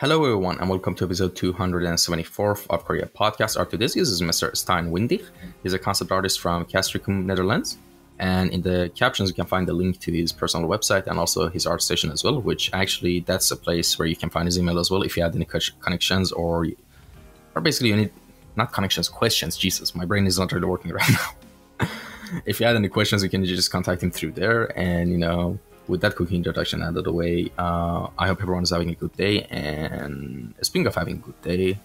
Hello, everyone, and welcome to episode 274 of Kouryer Podcast. Our today's guest is Mr. Stijn Windig. He's a concept artist from Castricum, Netherlands. And in the captions, you can find the link to his personal website and also his ArtStation as well, which actually that's a place where you can find his email as well if you had any connections or, or basically you need, not connections, questions. Jesus, my brain is not really working right now. if you had any questions, you can just contact him through there. And, you know, with that quick introduction out of the way, uh, I hope everyone is having a good day. And speaking of having a good day,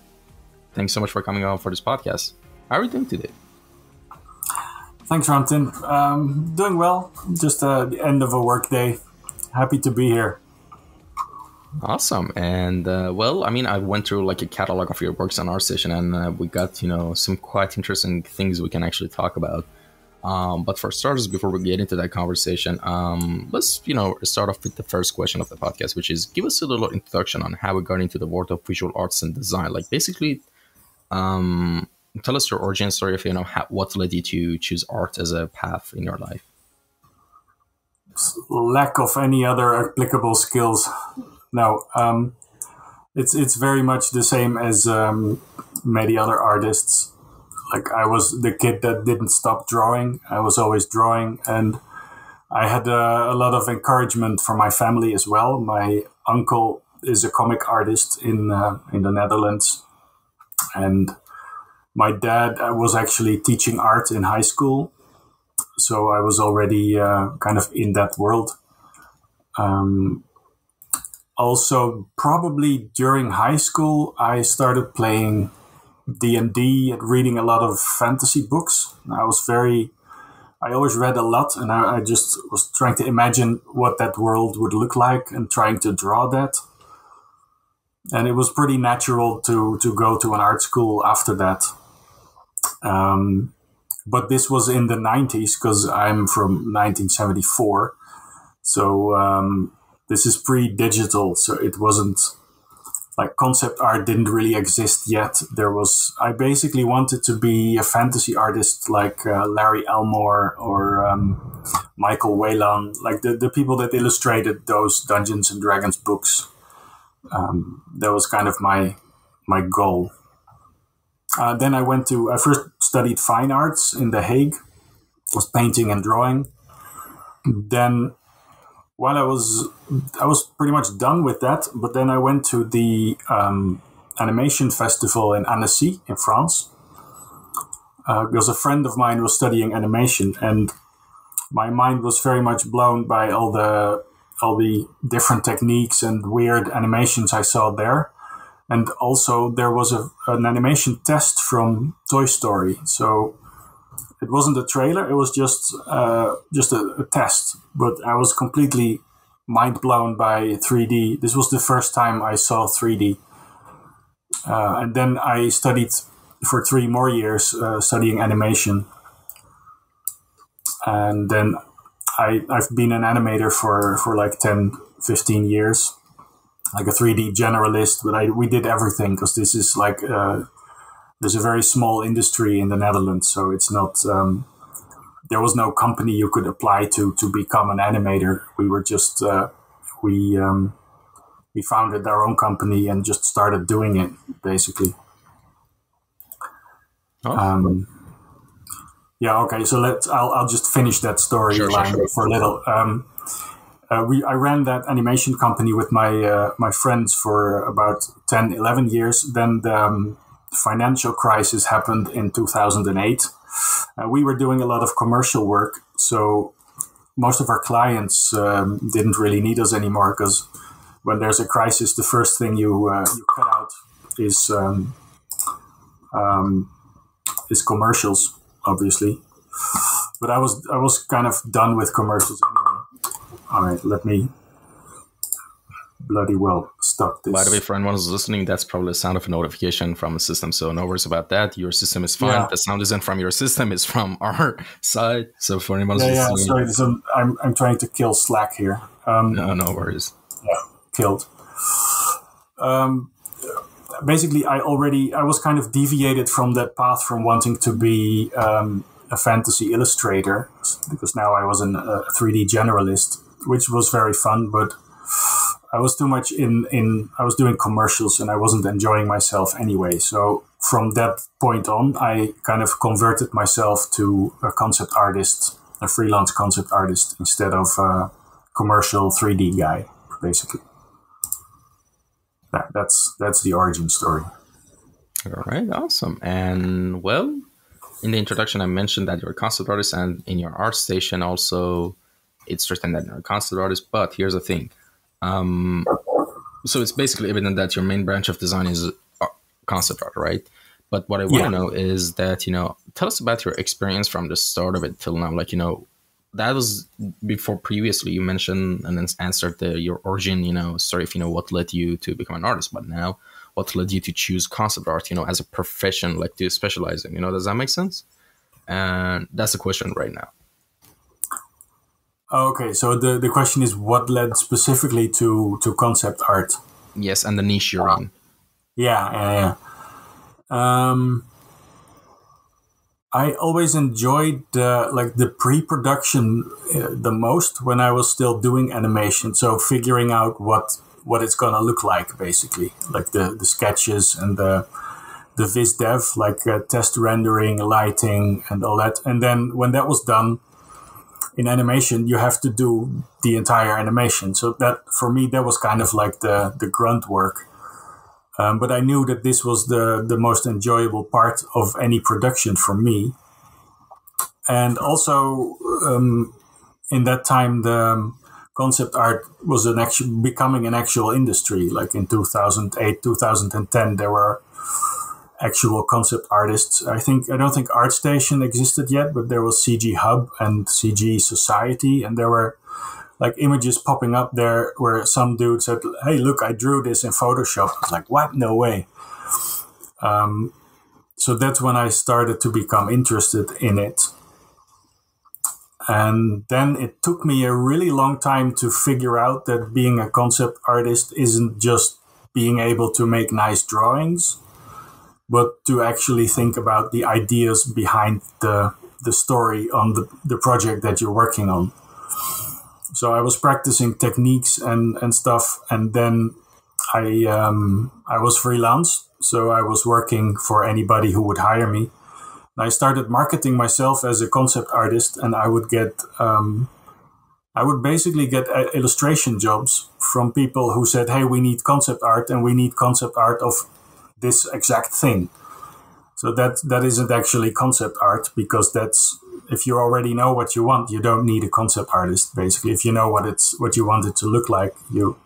thanks so much for coming on for this podcast. How are you doing today? Thanks, Ramtin. Um, doing well. Just uh, the end of a work day. Happy to be here. Awesome. And uh, well, I mean, I went through like a catalog of your works on ArtStation, and uh, we got you know some quite interesting things we can actually talk about. Um, but for starters, before we get into that conversation, um, let's you know start off with the first question of the podcast, which is give us a little introduction on how we got into the world of visual arts and design. Like basically, um, tell us your origin story of you know how, what led you to choose art as a path in your life. Lack of any other applicable skills. No, um, it's it's very much the same as um, many other artists like I was the kid that didn't stop drawing. I was always drawing, and I had a lot of encouragement from my family as well. My uncle is a comic artist in uh, in the Netherlands, and my dad uh, was actually teaching art in high school, so I was already uh, kind of in that world. Um, also, probably during high school, I started playing D&D and reading a lot of fantasy books. I was very, I always read a lot and I, I, just was trying to imagine what that world would look like and trying to draw that. And it was pretty natural to, to go to an art school after that. Um, but this was in the 90s because I'm from 1974. So um, this is pre digital. So it wasn't like concept art didn't really exist yet. There was I basically wanted to be a fantasy artist like uh, Larry Elmore or um, Michael Whelan, like the, the people that illustrated those Dungeons and Dragons books. Um, that was kind of my my goal. Uh, then I went to I first studied fine arts in The Hague, was painting and drawing. Then while I was I was pretty much done with that, but then I went to the um, animation festival in Annecy in France uh, because a friend of mine was studying animation, and my mind was very much blown by all the all the different techniques and weird animations I saw there. And also, there was a, an animation test from Toy Story. So it wasn't a trailer; it was just uh, just a, a, test. But I was completely mind blown by 3D. This was the first time I saw 3D, uh, and then I studied for three more years uh, studying animation, and then I I've been an animator for for like 10, 15 years. Like a 3D generalist, but I we did everything because this is like uh, there's a very small industry in the Netherlands, so it's not. Um, there was no company you could apply to to become an animator. We were just uh, we um, we founded our own company and just started doing it basically. Oh. Um, yeah. Okay. So let's. I'll I'll just finish that story sure, line sure, sure. for a little. Um, uh, we I ran that animation company with my uh, my friends for about 10, 11 years. Then the, um, financial crisis happened in 2008. Uh, we were doing a lot of commercial work, so most of our clients um, didn't really need us anymore because when there's a crisis, the first thing you uh, you cut out is um, um, is commercials, obviously. But I was I was kind of done with commercials anyway. All right, let me bloody well stuck this. By the way, for anyone who's listening, that's probably the sound of a notification from a system. So no worries about that. Your system is fine. Yeah. The sound isn't from your system; it's from our side. So for anyone who's yeah, listening, yeah, sorry, a, I'm I'm trying to kill Slack here. Um, no, no worries. Yeah, killed. Um, basically, I already I was kind of deviated from that path from wanting to be um, a fantasy illustrator because now I was an, a 3D generalist, which was very fun, but I was too much in in I was doing commercials and I wasn't enjoying myself anyway. So from that point on, I kind of converted myself to a concept artist, a freelance concept artist instead of a commercial 3D guy, basically. That, that's that's the origin story. All right, awesome. And well, in the introduction, I mentioned that you're a concept artist, and in your ArtStation also, it's written that you're a concept artist. But here's the thing. Um, so it's basically evident that your main branch of design is concept art, right? But what I want to yeah. know is that, you know, tell us about your experience from the start of it till now. Like, you know, that was before previously you mentioned and then answered the, your origin, you know, sorry if you know what led you to become an artist. But now, what led you to choose concept art, you know, as a profession, like to specialize in, you know, does that make sense? And that's the question right now. Okay, so the, the question is what led specifically to, to concept art? Yes, and the niche you're in. Yeah, yeah, yeah. Um, I always enjoyed uh, like the pre-production uh, the most when I was still doing animation. So figuring out what what it's gonna look like, basically, like the the sketches and the the vis dev, like uh, test rendering, lighting, and all that. And then when that was done, in animation, you have to do the entire animation. So that for me, that was kind of like the the grunt work. Um, but I knew that this was the the most enjoyable part of any production for me. And also, um, in that time, the concept art was an actual becoming an actual industry. Like in 2008, 2010, there were actual concept artists. I think I don't think ArtStation existed yet, but there was CG Hub and CG Society, and there were like images popping up there where some dude said, "Hey, look, I drew this in Photoshop." It's like, what? No way. Um, so that's when I started to become interested in it. And then it took me a really long time to figure out that being a concept artist isn't just being able to make nice drawings but to actually think about the ideas behind the the story on the, the project that you're working on. So I was practicing techniques and, and stuff, and then I um, I was freelance, so I was working for anybody who would hire me. And I started marketing myself as a concept artist, and I would get um, I would basically get uh, illustration jobs from people who said, "Hey, we need concept art, and we need concept art of this exact thing. So that that isn't actually concept art because that's if you already know what you want, you don't need a concept artist. Basically, if you know what it's what you want it to look like, you.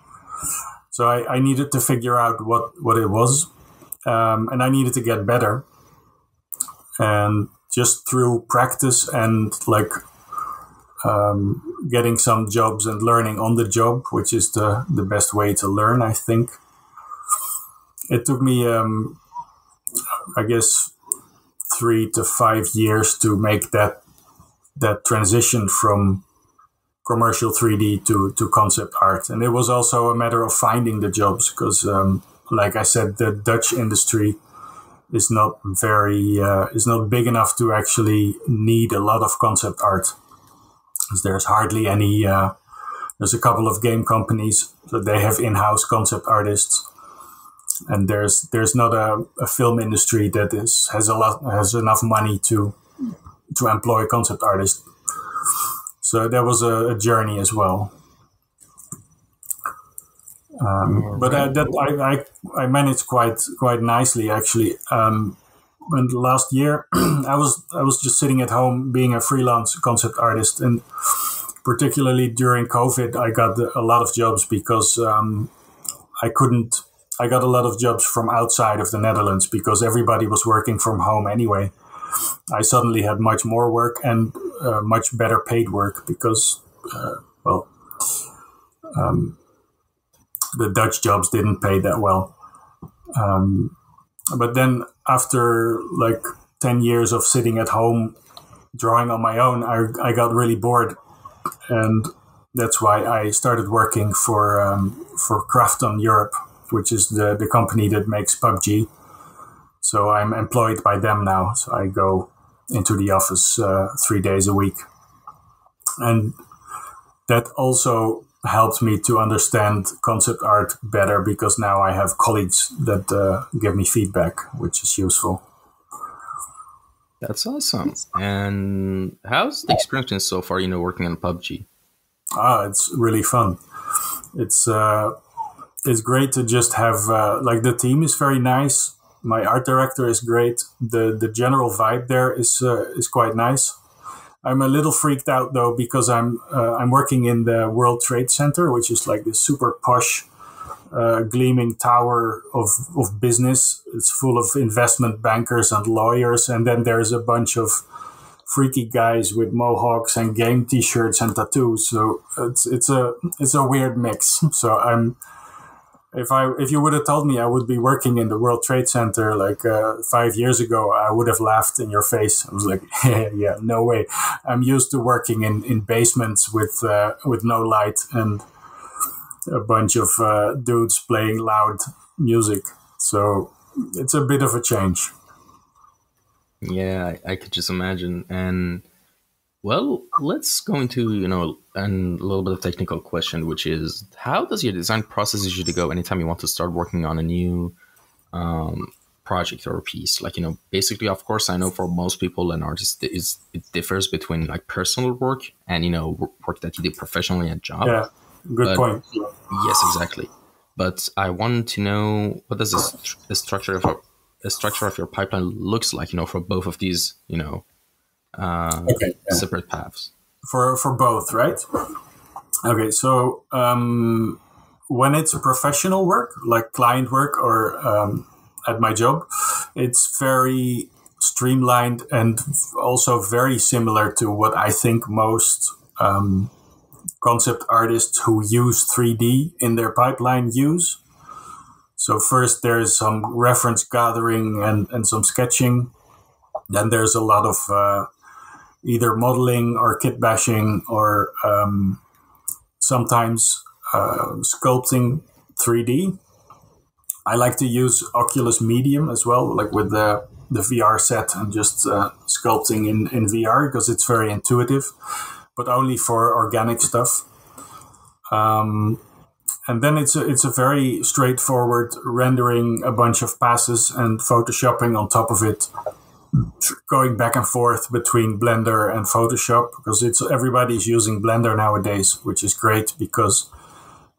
So I, I needed to figure out what what it was, um, and I needed to get better. And just through practice and like um, getting some jobs and learning on the job, which is the the best way to learn, I think it took me, um, I guess, three to five years to make that that transition from commercial 3D to, to concept art. And it was also a matter of finding the jobs because, um, like I said, the Dutch industry is not very uh, is not big enough to actually need a lot of concept art. Because there's hardly any. Uh, there's a couple of game companies that they have in-house concept artists and there's there's not a, a film industry that is has a lot has enough money to to employ concept artists. So that was a, a journey as well. Um, but I, that I, I, I managed quite quite nicely actually. Um, and last year I was I was just sitting at home being a freelance concept artist, and particularly during COVID, I got a lot of jobs because um, I couldn't I got a lot of jobs from outside of the Netherlands because everybody was working from home anyway. I suddenly had much more work and uh, much better paid work because, uh, well, um, the Dutch jobs didn't pay that well. Um, but then after like 10 years of sitting at home drawing on my own, I, I got really bored. And that's why I started working for, um, for Krafton Europe, which is the, the company that makes PUBG. So I'm employed by them now. So I go into the office uh, three days a week. And that also helped me to understand concept art better because now I have colleagues that uh, give me feedback, which is useful. That's awesome. And how's the experience been so far? You know, working on PUBG. Ah, it's really fun. It's uh, it's great to just have uh, like the team is very nice. My art director is great. the The general vibe there is uh, is quite nice. I'm a little freaked out though because I'm uh, I'm working in the World Trade Center, which is like this super posh, uh, gleaming tower of of business. It's full of investment bankers and lawyers, and then there's a bunch of freaky guys with mohawks and game T-shirts and tattoos. So it's it's a it's a weird mix. So I'm if I if you would have told me I would be working in the World Trade Center like uh, five years ago, I would have laughed in your face. I was like, yeah, no way. I'm used to working in, in basements with uh, with no light and a bunch of uh, dudes playing loud music. So it's a bit of a change. Yeah, I, I could just imagine. And well, let's go into you know a little bit of technical question, which is how does your design process usually go anytime you want to start working on a new um, project or piece? Like you know, basically, of course, I know for most people, an artist is it differs between like personal work and you know work that you do professionally at job. Yeah, good but, point. Yes, exactly. But I want to know what does this, the structure of a, structure of your pipeline looks like, you know, for both of these, you know, uh, okay, yeah. separate paths for for both, right? Okay, so um, when it's a professional work, like client work or um, at my job, it's very streamlined and also very similar to what I think most um, concept artists who use 3D in their pipeline use. So first there's some reference gathering and, and some sketching. Then there's a lot of uh, either modeling or kit bashing or um, sometimes uh, sculpting 3D. I like to use Oculus Medium as well, like with the, the VR set and just uh, sculpting in, in VR because it's very intuitive, but only for organic stuff. Um, and then it's a, it's a very straightforward rendering a bunch of passes and photoshopping on top of it going back and forth between Blender and Photoshop because it's everybody's using Blender nowadays, which is great because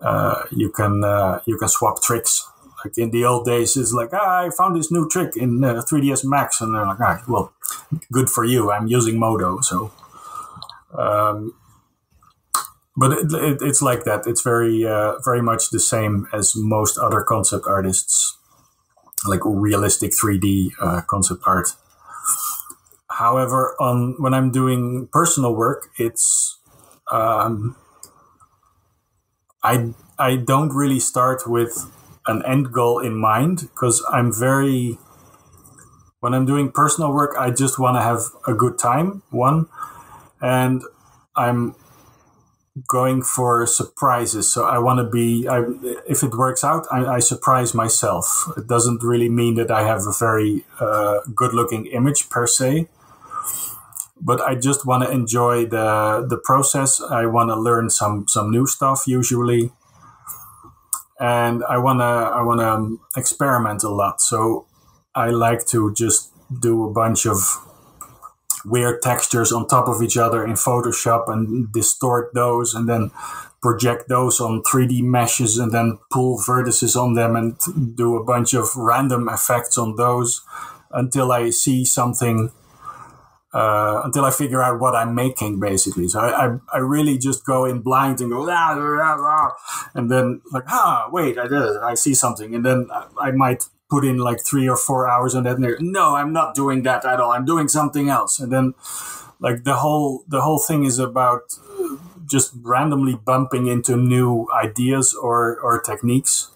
uh, you can uh, you can swap tricks. Like in the old days, it's like ah, I found this new trick in uh, 3ds Max, and they're like, ah, well, good for you. I'm using Modo, so. Um, but it, it, it's like that. It's very uh, very much the same as most other concept artists, like realistic 3D uh, concept art. However, on when I'm doing personal work, it's um, I I don't really start with an end goal in mind because I'm very when I'm doing personal work, I just want to have a good time. One, and I'm going for surprises. So I want to be. I, if it works out, I, I, surprise myself. It doesn't really mean that I have a very uh, good-looking image per se but I just want to enjoy the the process. I want to learn some some new stuff usually, and I wanna I wanna um, experiment a lot. So I like to just do a bunch of weird textures on top of each other in Photoshop and distort those, and then project those on 3D meshes, and then pull vertices on them and do a bunch of random effects on those until I see something uh, until I figure out what I'm making, basically. So I, I, I really just go in blind and go, ah, ah, ah, and then like, ah, wait, I did it. I see something. And then I, I might put in like three or four hours on that. No, I'm not doing that at all. I'm doing something else. And then like the whole, the whole thing is about just randomly bumping into new ideas or, or techniques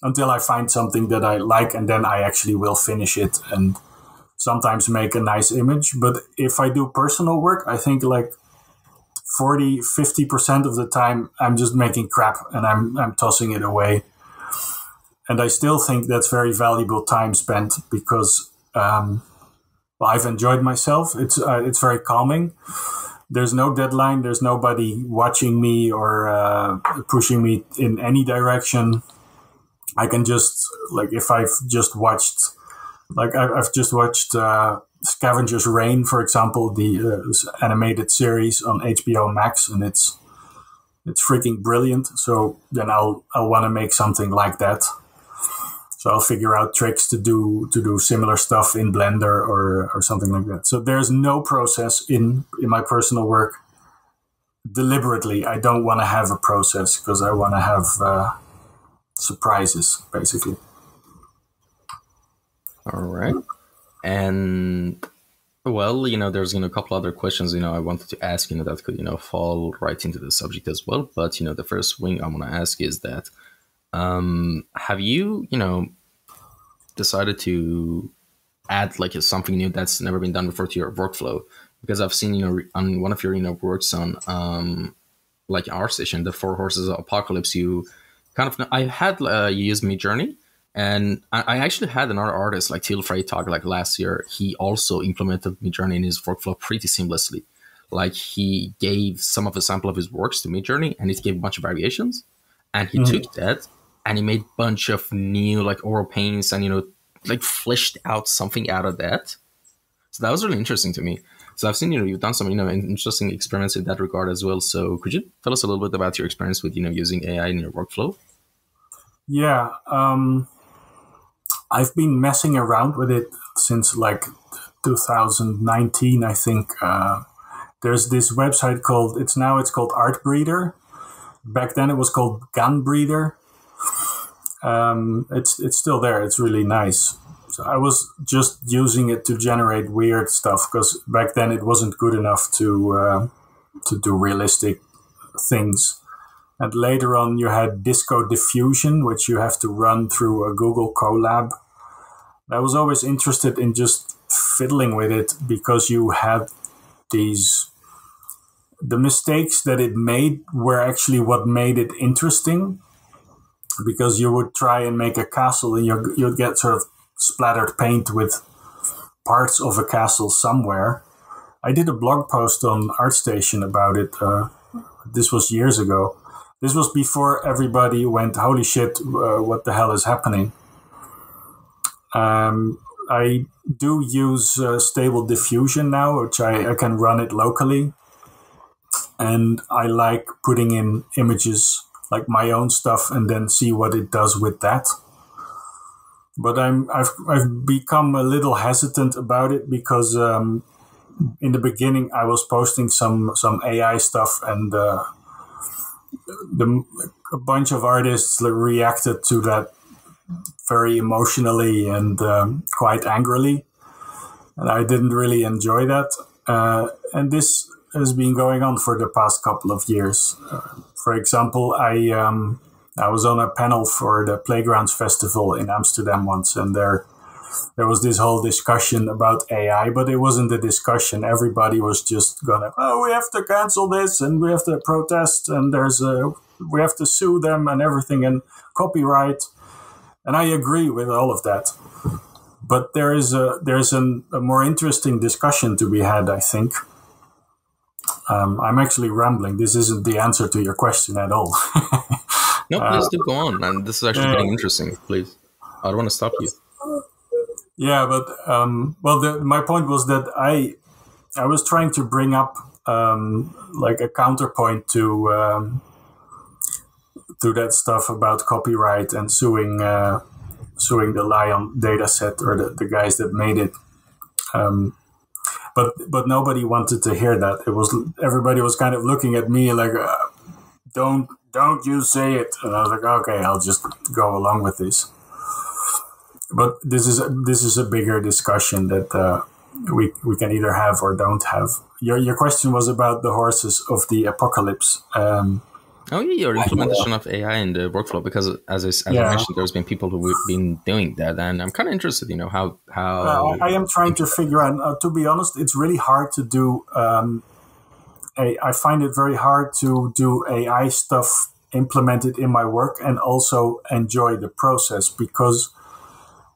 until I find something that I like. And then I actually will finish it and, sometimes make a nice image. But if I do personal work, I think like 40, 50% of the time I'm just making crap and I'm, I'm tossing it away. And I still think that's very valuable time spent because um, I've enjoyed myself. It's, uh, it's very calming. there's no deadline. There's nobody watching me or uh, pushing me in any direction. I can just like if I've just watched, like I've just watched uh, Scavenger's Reign, for example, the uh, animated series on HBO Max, and it's it's freaking brilliant. So then I'll I'll want to make something like that. So I'll figure out tricks to do to do similar stuff in Blender or or something like that. So there's no process in in my personal work. Deliberately, I don't want to have a process because I want to have uh, surprises, basically. All right, and well, you know, there's you know a couple other questions you know I wanted to ask you know that could you know fall right into the subject as well. But you know, the first thing I want to ask is that um, have you, you know, decided to add like something new that's never been done before to your workflow? Because I've seen, you know, on one of your, you know, works on um, like ArtStation, the Four Horses of Apocalypse, you kind of, I had uh, you used Midjourney. And I, actually had another artist like Till Freitag like last year. He also implemented Midjourney in his workflow pretty seamlessly. Like he gave some of a sample of his works to Midjourney and it gave a bunch of variations. And he mm-hmm. took that and he made a bunch of new like oral paints and you know like fleshed out something out of that. So that was really interesting to me. So I've seen you know you've done some you know interesting experiments in that regard as well. So could you tell us a little bit about your experience with you know using AI in your workflow? Yeah, um, I've been messing around with it since like 2019, I think. Uh, there's this website called it's now it's called Artbreeder. Back then it was called Ganbreeder um, it's it's still there. It's really nice. So I was just using it to generate weird stuff because back then it wasn't good enough to uh, to do realistic things. And later on, you had Disco Diffusion, which you have to run through a Google Colab. I was always interested in just fiddling with it because you had these the mistakes that it made were actually what made it interesting because you would try and make a castle and you you'd get sort of splattered paint with parts of a castle somewhere. I did a blog post on ArtStation about it. Uh, this was years ago. This was before everybody went, "Holy shit! Uh, what the hell is happening?" Um, I do use uh, Stable Diffusion now, which I, I can run it locally, and I like putting in images like my own stuff and then see what it does with that. But I'm I've I've become a little hesitant about it because um, in the beginning I was posting some some AI stuff and uh, the a bunch of artists reacted to that very emotionally and um, quite angrily, and I didn't really enjoy that. Uh, and this has been going on for the past couple of years. Uh, for example, I um, I was on a panel for the Playgrounds Festival in Amsterdam once, and there there was this whole discussion about AI, but it wasn't a discussion. Everybody was just gonna, oh, we have to cancel this, and we have to protest, and there's a we have to sue them and everything, and copyright. And I agree with all of that. But there is a there's an, a more interesting discussion to be had, I think um, I'm actually rambling. This isn't the answer to your question at all. no, please uh, do go on. And this is actually getting interesting. Please, I don't want to stop you. Yeah, but um, well, the, my point was that I I was trying to bring up um, like a counterpoint to um, to that stuff about copyright and suing uh, suing the LAION dataset or the, the guys that made it. Um, but but nobody wanted to hear that. It was everybody was kind of looking at me like, uh, "Don't don't you say it?" And I was like, "Okay, I'll just go along with this." But this is a, this is a bigger discussion that uh, we we can either have or don't have. Your your question was about the horses of the apocalypse. Um, Oh yeah, your implementation of AI in the workflow because as I, as yeah. I mentioned, there's been people who've been doing that, and I'm kind of interested. You know how how uh, I am trying to figure out. Uh, to be honest, it's really hard to do. Um, a, I find it very hard to do AI stuff implemented in my work and also enjoy the process because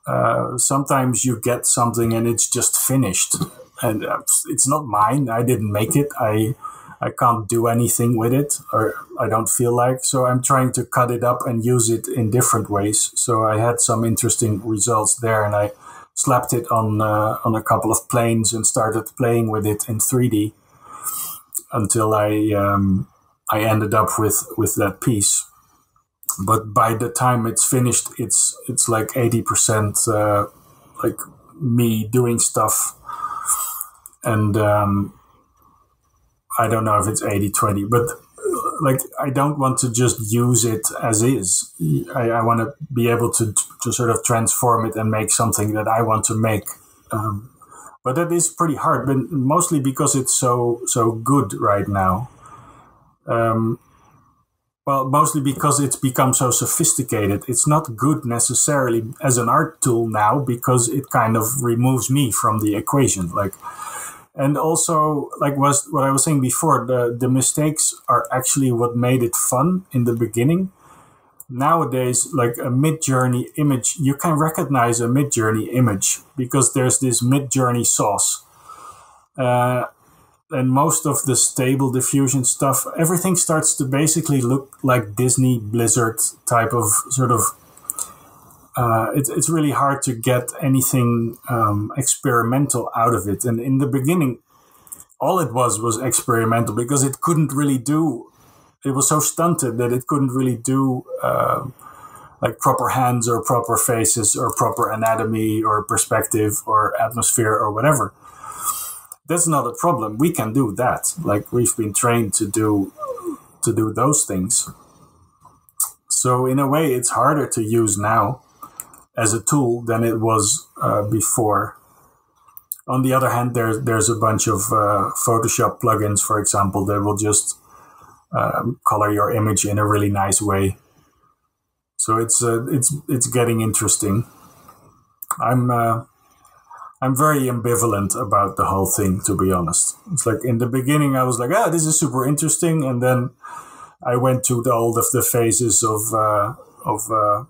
uh, sometimes you get something and it's just finished and uh, it's not mine. I didn't make it. I I can't do anything with it, or I don't feel like. So I'm trying to cut it up and use it in different ways. So I had some interesting results there, and I slapped it on uh, on a couple of planes and started playing with it in 3D until I um, I ended up with with that piece. But by the time it's finished, it's it's like eighty percent uh, like me doing stuff, and um, I don't know if it's 80-20, but like I don't want to just use it as is. I, I want to be able to to sort of transform it and make something that I want to make. Um, but that is pretty hard, but mostly because it's so so good right now. Um, well, mostly because it's become so sophisticated. It's not good necessarily as an art tool now because it kind of removes me from the equation. Like, and also like was what I was saying before, the the mistakes are actually what made it fun in the beginning. Nowadays, like a Midjourney image, you can recognize a Midjourney image because there's this Midjourney sauce. Uh, and most of the stable diffusion stuff, everything starts to basically look like Disney Blizzard type of sort of. Uh, it's it's really hard to get anything um, experimental out of it, and in the beginning, all it was was experimental because it couldn't really do. It was so stunted that it couldn't really do uh, like proper hands or proper faces or proper anatomy or perspective or atmosphere or whatever that's not a problem. We can do that. Like we've been trained to do to do those things. So in a way, it's harder to use now as a tool than it was uh, before. On the other hand, there's there's a bunch of uh, Photoshop plugins, for example, that will just um, color your image in a really nice way. So it's uh, it's it's getting interesting. I'm uh, I'm very ambivalent about the whole thing, to be honest. It's like in the beginning, I was like, ah, this is super interesting. And then I went to the, all of the phases of, uh, of uh,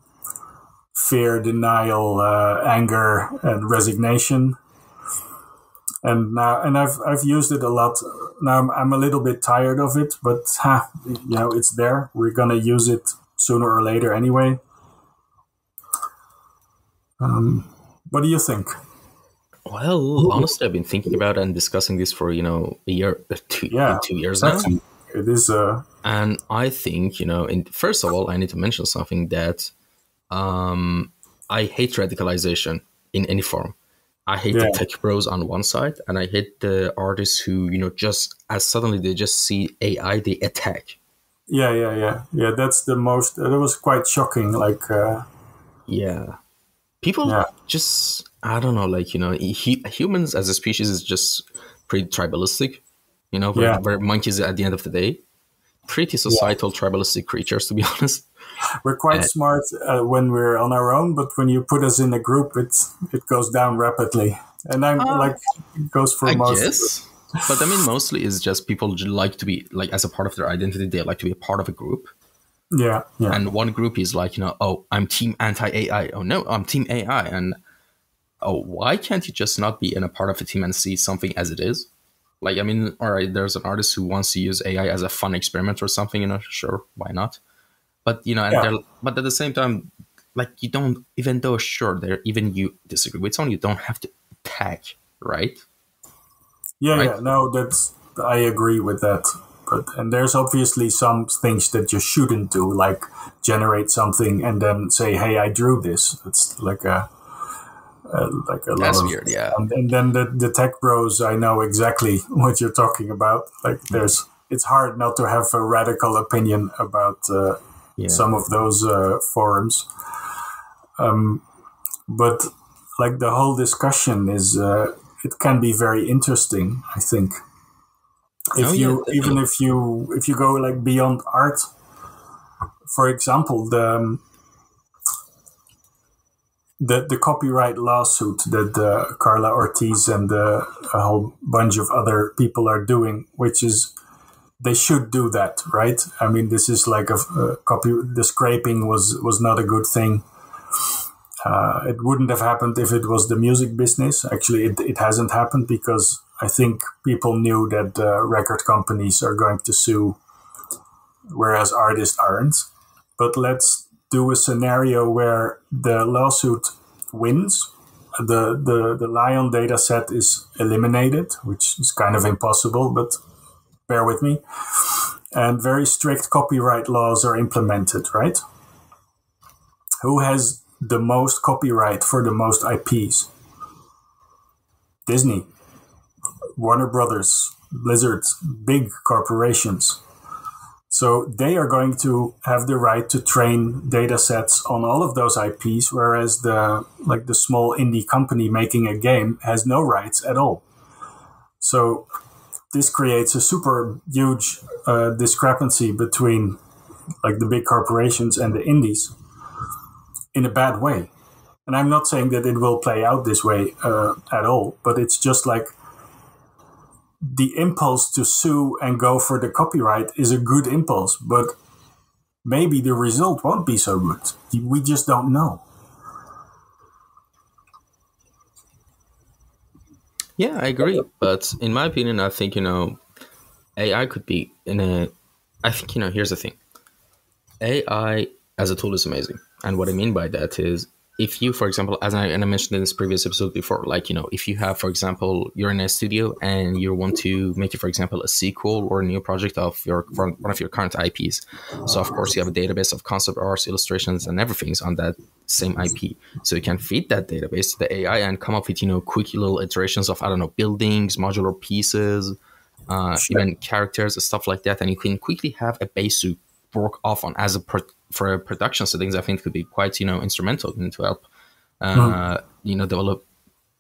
fear, denial, uh, anger, and resignation. And now, and I've, I've used it a lot. Now I'm, I'm a little bit tired of it, but ha, you know, it's there. We're going to use it sooner or later anyway. Um, what do you think? Well, honestly, I've been thinking about and discussing this for you know a year, uh, two, yeah, two years now. It is, uh... and I think you know. In, first of all, I need to mention something that um, I hate radicalization in any form. I hate yeah. the tech bros on one side, and I hate the artists who you know just as suddenly they just see AI, they attack. Yeah, yeah, yeah, yeah. That's the most. That was quite shocking. Like, uh... yeah, people yeah. just I don't know, like you know, he, humans as a species is just pretty tribalistic. You know, yeah. we're monkeys at the end of the day. Pretty societal yeah. tribalistic creatures, to be honest. We're quite uh, smart uh, when we're on our own, but when you put us in a group, it's it goes down rapidly. And I'm uh, like, it goes for I most. Guess. but I mean, mostly is just people like to be like as a part of their identity. They like to be a part of a group. Yeah, yeah. And one group is like, you know, oh, I'm team anti AI. Oh no, I'm team AI. And oh, why can't you just not be in a part of a team and see something as it is? Like, I mean, all right, there's an artist who wants to use AI as a fun experiment or something, you know, sure, why not? But, you know, yeah. but at the same time, like, you don't, even though, sure, there, even you disagree with someone, you don't have to attack, right? Yeah, right? yeah, no, that's, I agree with that. But, and there's obviously some things that you shouldn't do, like generate something and then say, hey, I drew this. It's like a, uh, like a That's lot of, weird, yeah. And, and, then the, the tech bros, I know exactly what you're talking about. Like, there's it's hard not to have a radical opinion about uh, yeah. some of those uh, forums. Um, but like the whole discussion is, uh, it can be very interesting. I think if oh, you yeah, even if you if you go like beyond art, for example, the um, the the copyright lawsuit that uh, Karla Ortiz and uh, a whole bunch of other people are doing, which is they should do that, right? I mean, this is like a, a copy. The scraping was was not a good thing, Uh, it wouldn't have happened if it was the music business. Actually, it, it hasn't happened because I think people knew that uh, record companies are going to sue, whereas artists aren't. But let's do a scenario where the lawsuit wins. The, the, the LAION data set is eliminated, which is kind of impossible, but bear with me. And very strict copyright laws are implemented, right? Who has the most copyright for the most IPs? Disney, Warner Brothers, Blizzard, big corporations. So they are going to have the right to train data sets on all of those IPs, whereas the like the small indie company making a game has no rights at all. So this creates a super huge uh, discrepancy between like the big corporations and the indies in a bad way. And I'm not saying that it will play out this way uh, at all, but it's just like the impulse to sue and go for the copyright is a good impulse, but maybe the result won't be so good. We just don't know. Yeah, I agree. But in my opinion, I think, you know, AI could be in a. I think, you know, here's the thing AI as a tool is amazing. And what I mean by that is if you, for example, as I, and I mentioned in this previous episode before, like, you know, if you have, for example, you're in a studio and you want to make it, for example, a sequel or a new project of your from one of your current IPs. So, of course, you have a database of concept arts, illustrations, and everything's on that same IP. So you can feed that database to the AI and come up with, you know, quick little iterations of, I don't know, buildings, modular pieces, uh, sure. even characters, and stuff like that. And you can quickly have a base to work off on as a pro- for production settings, I think could be quite you know instrumental and to help uh, mm. you know develop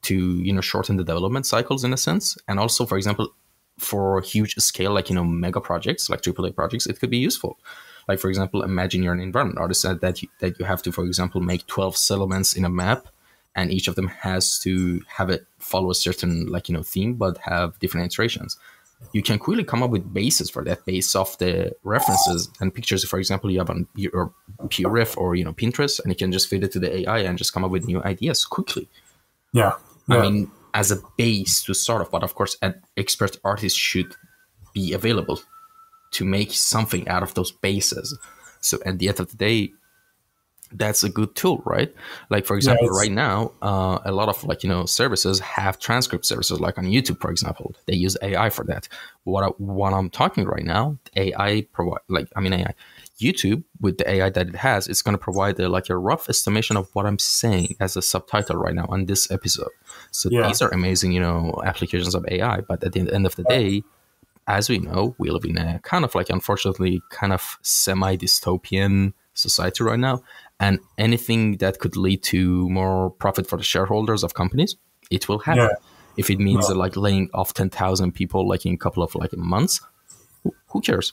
to you know shorten the development cycles in a sense, and also for example for huge scale like you know mega projects like AAA projects, it could be useful. Like for example, imagine you're an environment artist that you, that you have to, for example, make twelve settlements in a map, and each of them has to have it follow a certain like you know theme, but have different iterations you can quickly come up with bases for that based off the references and pictures. For example, you have on your PureRef or you know Pinterest, and you can just feed it to the AI and just come up with new ideas quickly. Yeah, yeah. I mean, as a base to start off, but of course, an expert artist should be available to make something out of those bases. So at the end of the day, that's a good tool, right? Like for example, yeah, right now, uh, a lot of like you know services have transcript services, like on YouTube, for example. They use AI for that. What I, what I'm talking right now, AI provide like I mean AI, YouTube with the AI that it has, it's going to provide a, like a rough estimation of what I'm saying as a subtitle right now on this episode. So yeah. these are amazing, you know, applications of AI. But at the end of the day, as we know, we live in a kind of like unfortunately kind of semi dystopian society right now and anything that could lead to more profit for the shareholders of companies it will happen yeah. if it means like laying off 10,000 people like in a couple of like months who cares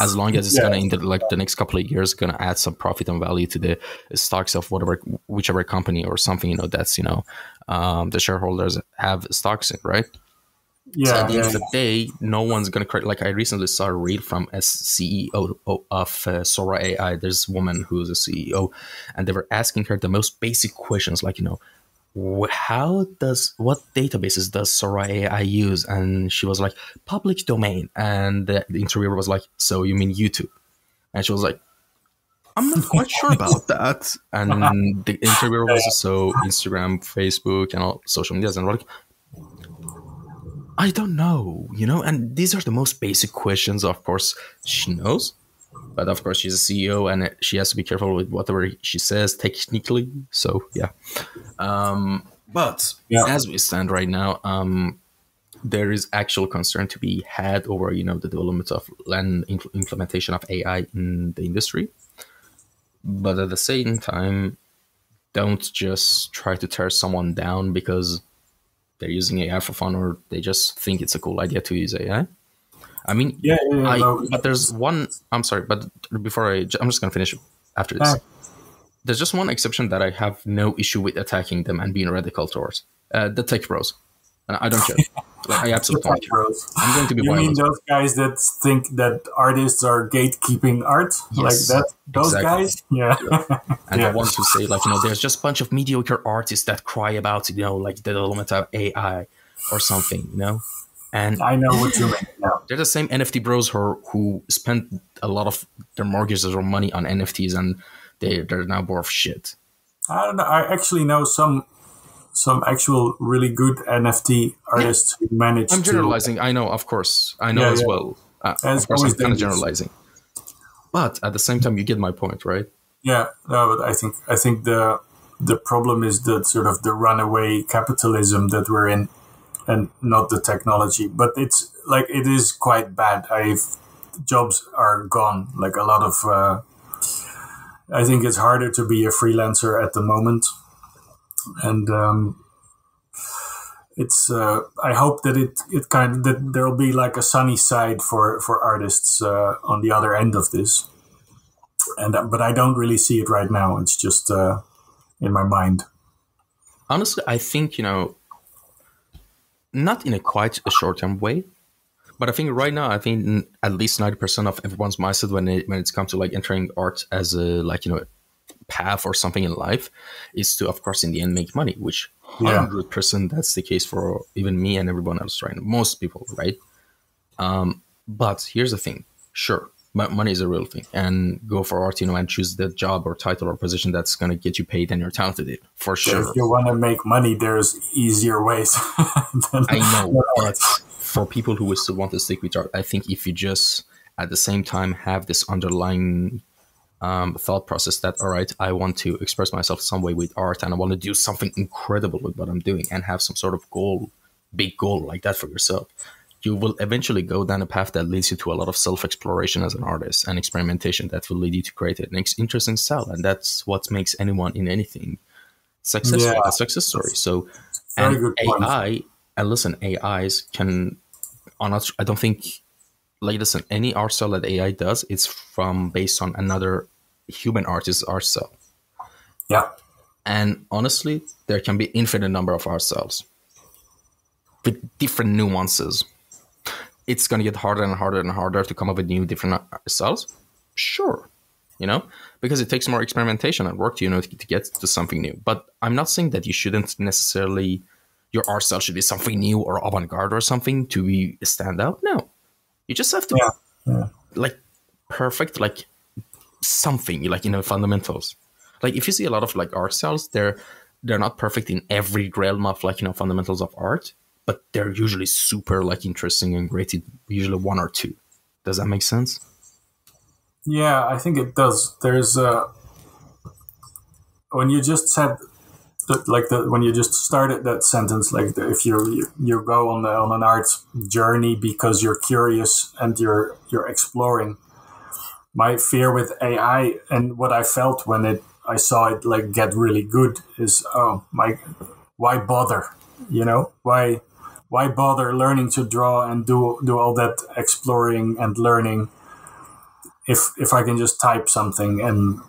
as long as it's yeah. gonna in the, like the next couple of years gonna add some profit and value to the stocks of whatever whichever company or something you know that's you know um, the shareholders have stocks in right yeah, so at the yeah. end of the day, no one's gonna create. Like I recently saw a read from a CEO of uh, Sora AI. There's a woman who's a CEO, and they were asking her the most basic questions, like you know, how does what databases does Sora AI use? And she was like, public domain. And the, the interviewer was like, so you mean YouTube? And she was like, I'm not quite sure about that. And the interviewer was so Instagram, Facebook, and all social medias. And like, I don't know, you know, and these are the most basic questions. Of course, she knows, but of course, she's a CEO and she has to be careful with whatever she says technically. So, yeah. Um, but yeah. as we stand right now, um, there is actual concern to be had over, you know, the development of and implementation of AI in the industry. But at the same time, don't just try to tear someone down because they're using AI for fun or they just think it's a cool idea to use AI. I mean, yeah, yeah, yeah I, no. but there's one. I'm sorry, but before I, I'm just gonna finish after this. Ah. There's just one exception that I have no issue with attacking them and being radical towards uh, the tech bros. And I don't care. Like, I absolutely don't care. I'm going to be You mean violent. those guys that think that artists are gatekeeping art? like that? Those exactly. guys? Yeah. and Yeah. I want to say like you know there's just a bunch of mediocre artists that cry about you know like the development of AI or something you know and I know what you mean. Yeah. they're the same NFT bros who who spent a lot of their mortgages or money on NFTs and they they're now bored of shit. I don't know. I actually know some some actual really good NFT artists who manage I'm to. generalizing. I know, of course, I know Yeah, as yeah. well. Uh, it's of course, I'm kind of generalizing, but at the same time, you get my point, right? Yeah, no, but I think I think the the problem is that sort of the runaway capitalism that we're in, and not the technology. But it's like it is quite bad. I've jobs are gone. Like a lot of. Uh, I think it's harder to be a freelancer at the moment, and um, it's. Uh, I hope that it it kind of that there'll be like a sunny side for for artists uh, on the other end of this and uh, but I don't really see it right now. It's just uh, in my mind. honestly, I think you know, not in a quite a short term way, but I think right now, I think at least ninety percent of everyone's mindset when it when it comes to like entering art as a like you know path or something in life is to of course in the end make money, which hundred percent that's the case for even me and everyone else, right? Most people, right? Um, but here's the thing, sure. Money is a real thing, and go for art, you know, and choose the job or title or position that's going to get you paid and you're talented in, for sure. If you want to make money, there's easier ways. I know, but for people who would still want to stick with art, I think if you just at the same time have this underlying um, thought process that all right, I want to express myself some way with art, and I want to do something incredible with what I'm doing, and have some sort of goal, big goal like that for yourself. You will eventually go down a path that leads you to a lot of self exploration as an artist and experimentation that will lead you to create an interesting style, and that's what makes anyone in anything successful, Yeah. a success story. So, Very and. AI, and listen, AIs can, on us, I don't think, like, listen, any art style that AI does, it's from based on another human artist's art style. yeah, And honestly, there can be infinite number of art styles with different nuances. It's going to get harder and harder and harder to come up with new different art styles. Sure, you know, because it takes more experimentation and work, you know, to, to get to something new. But I'm not saying that you shouldn't necessarily your art style should be something new or avant-garde or something to be stand out. No, you just have to Yeah, yeah. like perfect like something like you know fundamentals like if you see a lot of like art styles they're they're not perfect in every realm of like you know fundamentals of art but they're usually super like interesting and great usually one or two does that make sense yeah. I think it does. There's a when you just said like the when you just started that sentence, like the, if you, you you go on the, on an art journey because you're curious and you're you're exploring. My fear with AI and what I felt when it I saw it like get really good is oh my why bother you know why why bother learning to draw and do do all that exploring and learning if if I can just type something and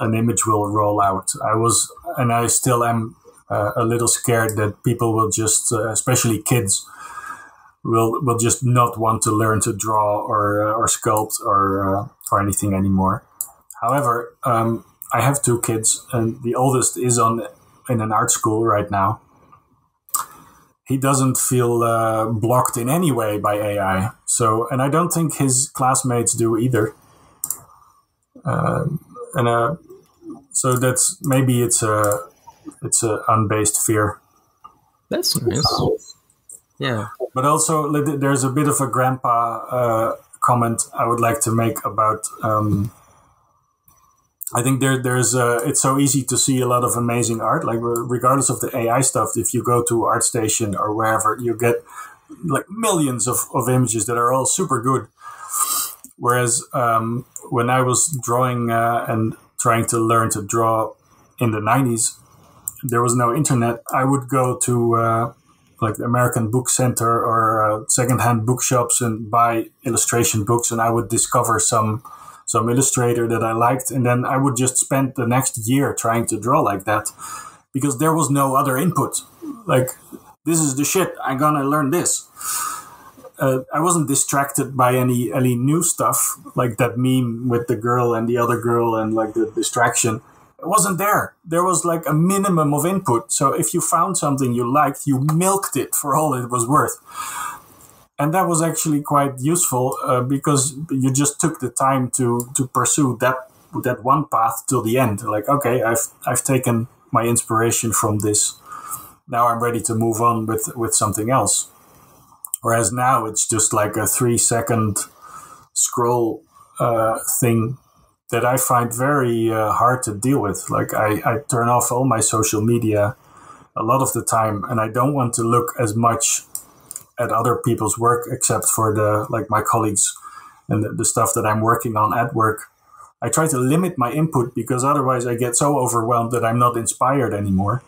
an image will roll out I was and I still am uh, a little scared that people will just uh, especially kids will will just not want to learn to draw or uh, or sculpt or uh, or anything anymore however um, I have two kids, and the oldest is on in an art school right now. He doesn't feel uh, blocked in any way by AI. So, and I don't think his classmates do either. Um, and uh, so that's maybe it's a it's a unbased fear. that's nice yeah But also, there's a bit of a grandpa uh, comment I would like to make about. Um, I think there, there's. Uh, it's so easy to see a lot of amazing art. Like regardless of the AI stuff, if you go to ArtStation or wherever, you get like millions of, of images that are all super good. Whereas um, when I was drawing uh, and trying to learn to draw in the '90s, there was no internet. I would go to uh, like the American Book Center or uh, secondhand bookshops and buy illustration books, and I would discover some some illustrator that I liked, and then I would just spend the next year trying to draw like that because there was no other input. Like this is the shit. I'm gonna learn this. Uh, I wasn't distracted by any any new stuff like that meme with the girl and the other girl and like the distraction. It wasn't there. There was like a minimum of input. So if you found something you liked, you milked it for all it was worth. And that was actually quite useful uh, because you just took the time to to pursue that that one path till the end. Like, okay, I've I've taken my inspiration from this. Now I'm ready to move on with with something else. Whereas now it's just like a three second scroll uh, thing that I find very uh, hard to deal with. Like I, I turn off all my social media a lot of the time, and I don't want to look as much at other people's work except for the like my colleagues and the, the stuff that I'm working on at work. I try to limit my input because otherwise I get so overwhelmed that I'm not inspired anymore.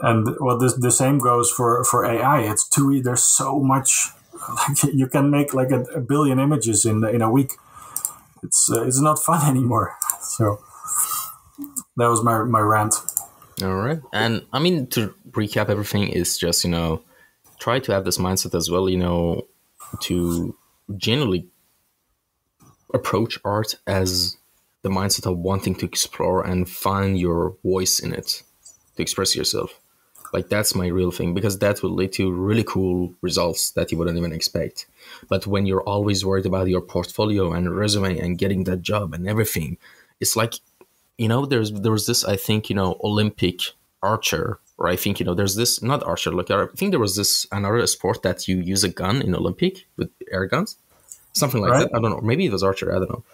And well, this, the same goes for, for AI. It's too, there's so much, like you can make like a, a billion images in, in a week. It's, uh, it's not fun anymore. So that was my, my rant. All right. And I mean, to recap everything is just, you know, try to have this mindset as well, you know, to generally approach art as the mindset of wanting to explore and find your voice in it to express yourself. Like that's my real thing because that will lead to really cool results that you wouldn't even expect. But when you're always worried about your portfolio and resume and getting that job and everything, it's like you know there's there was this I think you know Olympic archer or I think you know there's this not archer like I think there was this another sport that you use a gun in Olympic with air guns something like right. that. I don't know. Maybe it was Archer. I don't know.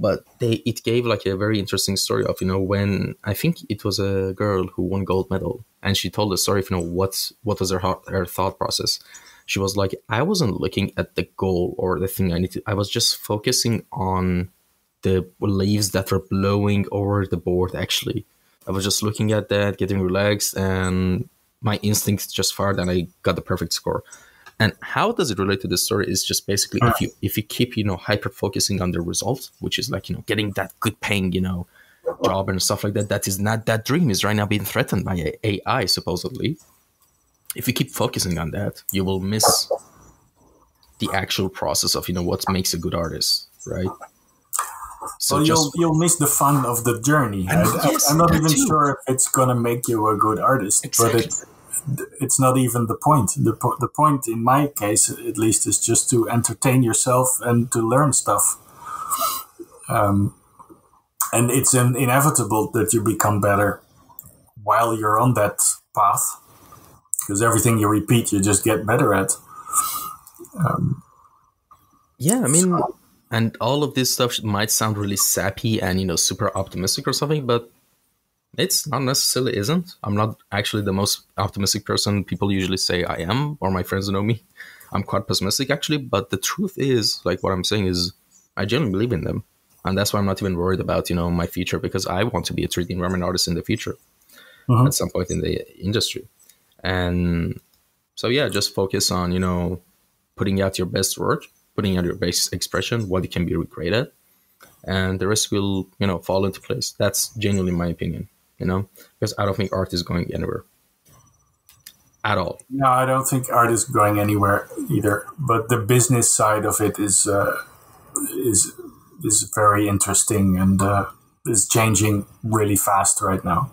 But they it gave like a very interesting story of you know when I think it was a girl who won gold medal and she told the story of you know what what was her her thought process. She was like, I wasn't looking at the goal or the thing I need to. I was just focusing on the leaves that were blowing over the board. Actually, I was just looking at that, getting relaxed, and my instincts just fired, and I got the perfect score. And how does it relate to the story is just basically if uh-huh. you if you keep you know hyper focusing on the result, which is like you know getting that good paying you know job and stuff like that. That is not that dream is right now being threatened by AI supposedly. If you keep focusing on that, you will miss the actual process of you know what makes a good artist, right? So well, just, you'll you'll miss the fun of the journey. I, am not even too. sure if it's gonna make you a good artist, exactly. but it, it's not even the point. The, po- the point, in my case at least, is just to entertain yourself and to learn stuff. Um, and it's an inevitable that you become better while you're on that path, because everything you repeat, you just get better at. Um, yeah, I mean, so, and all of this stuff might sound really sappy and you know super optimistic or something, but it's not necessarily isn't. I'm not actually the most optimistic person people usually say I am, or my friends know me. I'm quite pessimistic actually, but the truth is, like what I'm saying is, I genuinely believe in them, and that's why I'm not even worried about you know my future because I want to be a 3D environment artist in the future, uh-huh. at some point in the industry, and so yeah, just focus on you know putting out your best work, putting out your best expression, what can be recreated, and the rest will you know fall into place. That's genuinely my opinion you know, because I don't think art is going anywhere at all. No, I don't think art is going anywhere either. But the business side of it is uh, is is very interesting and uh, is changing really fast right now.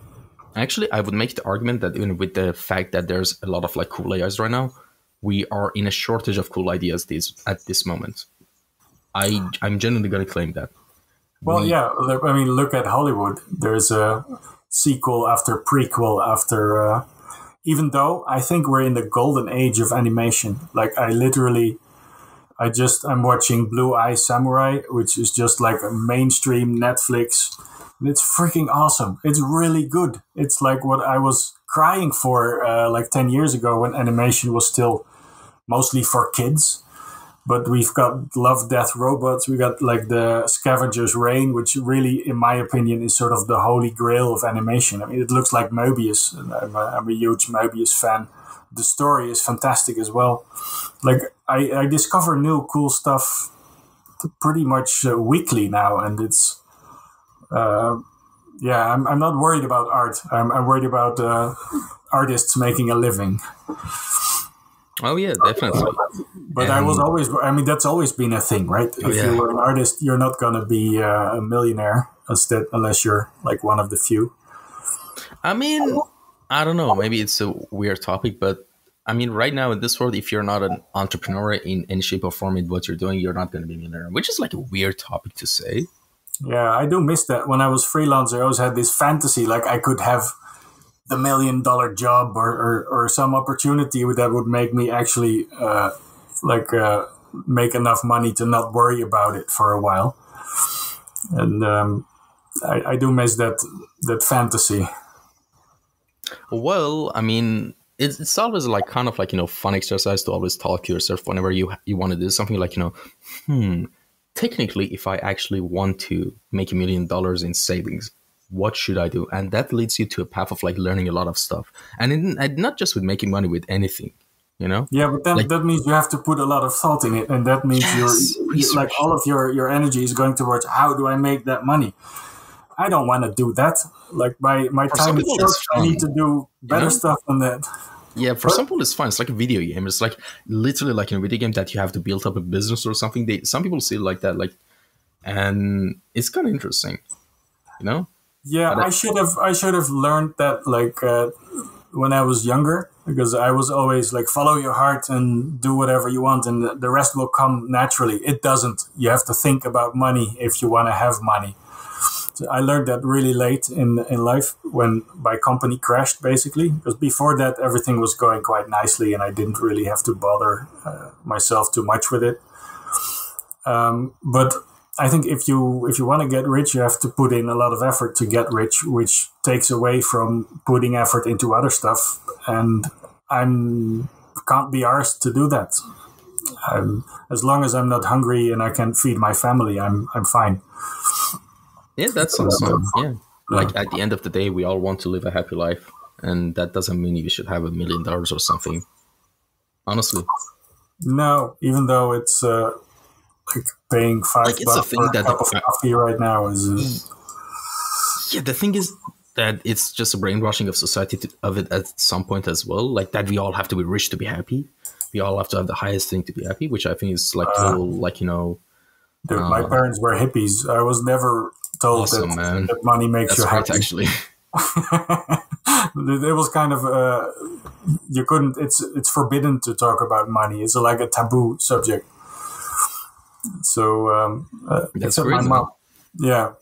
Actually, I would make the argument that even with the fact that there's a lot of like cool AIs right now, we are in a shortage of cool ideas these at this moment. I I'm genuinely going to claim that. Well, we, yeah. I mean, look at Hollywood. There's a sequel after prequel after. Uh, even though I think we're in the golden age of animation. Like I literally, I just I'm watching Blue Eye Samurai, which is just like a mainstream Netflix. And it's freaking awesome. It's really good. It's like what I was crying for uh, like 10 years ago when animation was still mostly for kids but we've got Love, Death, Robots. We got like the Scavenger's Reign, which really, in my opinion, is sort of the holy grail of animation. I mean, it looks like Moebius. and I'm a, I'm a huge Moebius fan. The story is fantastic as well. Like I, I discover new cool stuff pretty much uh, weekly now, and it's uh, yeah, I'm, I'm not worried about art. I'm, I'm worried about uh, artists making a living. Oh yeah, definitely. But I was always, I mean, that's always been a thing, right? If yeah. you were an artist, you're not going to be uh, a millionaire instead, unless you're like one of the few. I mean, I don't know. Maybe it's a weird topic, but I mean, right now in this world, if you're not an entrepreneur in any shape or form in what you're doing, you're not going to be a millionaire, which is like a weird topic to say. Yeah, I do miss that. When I was freelancer, I always had this fantasy like I could have the million dollar job or, or, or some opportunity that would make me actually uh, like uh, make enough money to not worry about it for a while. And um, I, I do miss that that fantasy. Well, I mean, it's, it's always like kind of like you know fun exercise to always talk to yourself whenever you you want to do something like you know, hmm, technically, if I actually want to make a million dollars in savings, what should I do? And that leads you to a path of like learning a lot of stuff, and, in, and not just with making money with anything, you know. Yeah, but then Like- that means you have to put a lot of thought in it, and that means Yes, you're you- like all of your your energy is going towards how do I make that money. I don't want to do that. Like my my For time is short. I need to do better know? stuff than that. Yeah, for some people it's fun. It's like a video game. It's like literally like in a video game that you have to build up a business or something. They some people see it like that, like, and it's kind of interesting, you know. Yeah, I- I should have I should have learned that like uh, when I was younger because I was always like follow your heart and do whatever you want and the- the rest will come naturally. It doesn't. You have to think about money if you want to have money. So I learned that really late in in life when my company crashed basically because before that everything was going quite nicely and I didn't really have to bother uh, myself too much with it. Um, but I think if you if you want to get rich, you have to put in a lot of effort to get rich, which takes away from putting effort into other stuff. And I'm can't be arsed to do that. I'm, as long as I'm not hungry and I can feed my family, I'm I'm fine. Yeah, that's awesome. Yeah, like at the end of the day, we all want to live a happy life, and that doesn't mean you should have a million dollars or something. Honestly, No, even though it's uh, like paying five Like, it's a bucks thing for a that- cup of coffee right now is. Uh, yeah. The thing is that it's just a brainwashing of society to, of it at some point as well. Like that, we all have to be rich to be happy. We all have to have the highest thing to be happy, which I think is like Uh, total, like you know, dude, my parents were hippies. I was never told Awesome, that, that money makes that's you happy. actually. it was kind of uh, you couldn't it's it's forbidden to talk about money it's like a taboo subject so um, uh, That's my mom yeah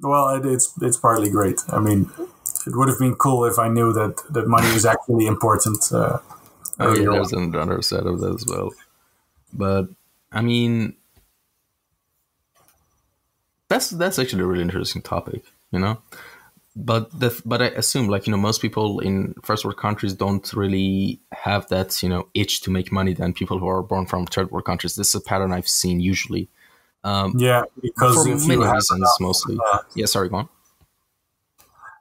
well it, it's it's partly great i mean it would have been cool if i knew that that money is actually important uh, Oh yeah, there's on. another side of that as well. But I mean, that's that's actually a really interesting topic, you know. But the but I assume like you know most people in first world countries don't really have that you know itch to make money than people who are born from third world countries. This is a pattern I've seen usually Um, yeah because for many reasons enough, mostly. uh, Yeah, sorry, go on.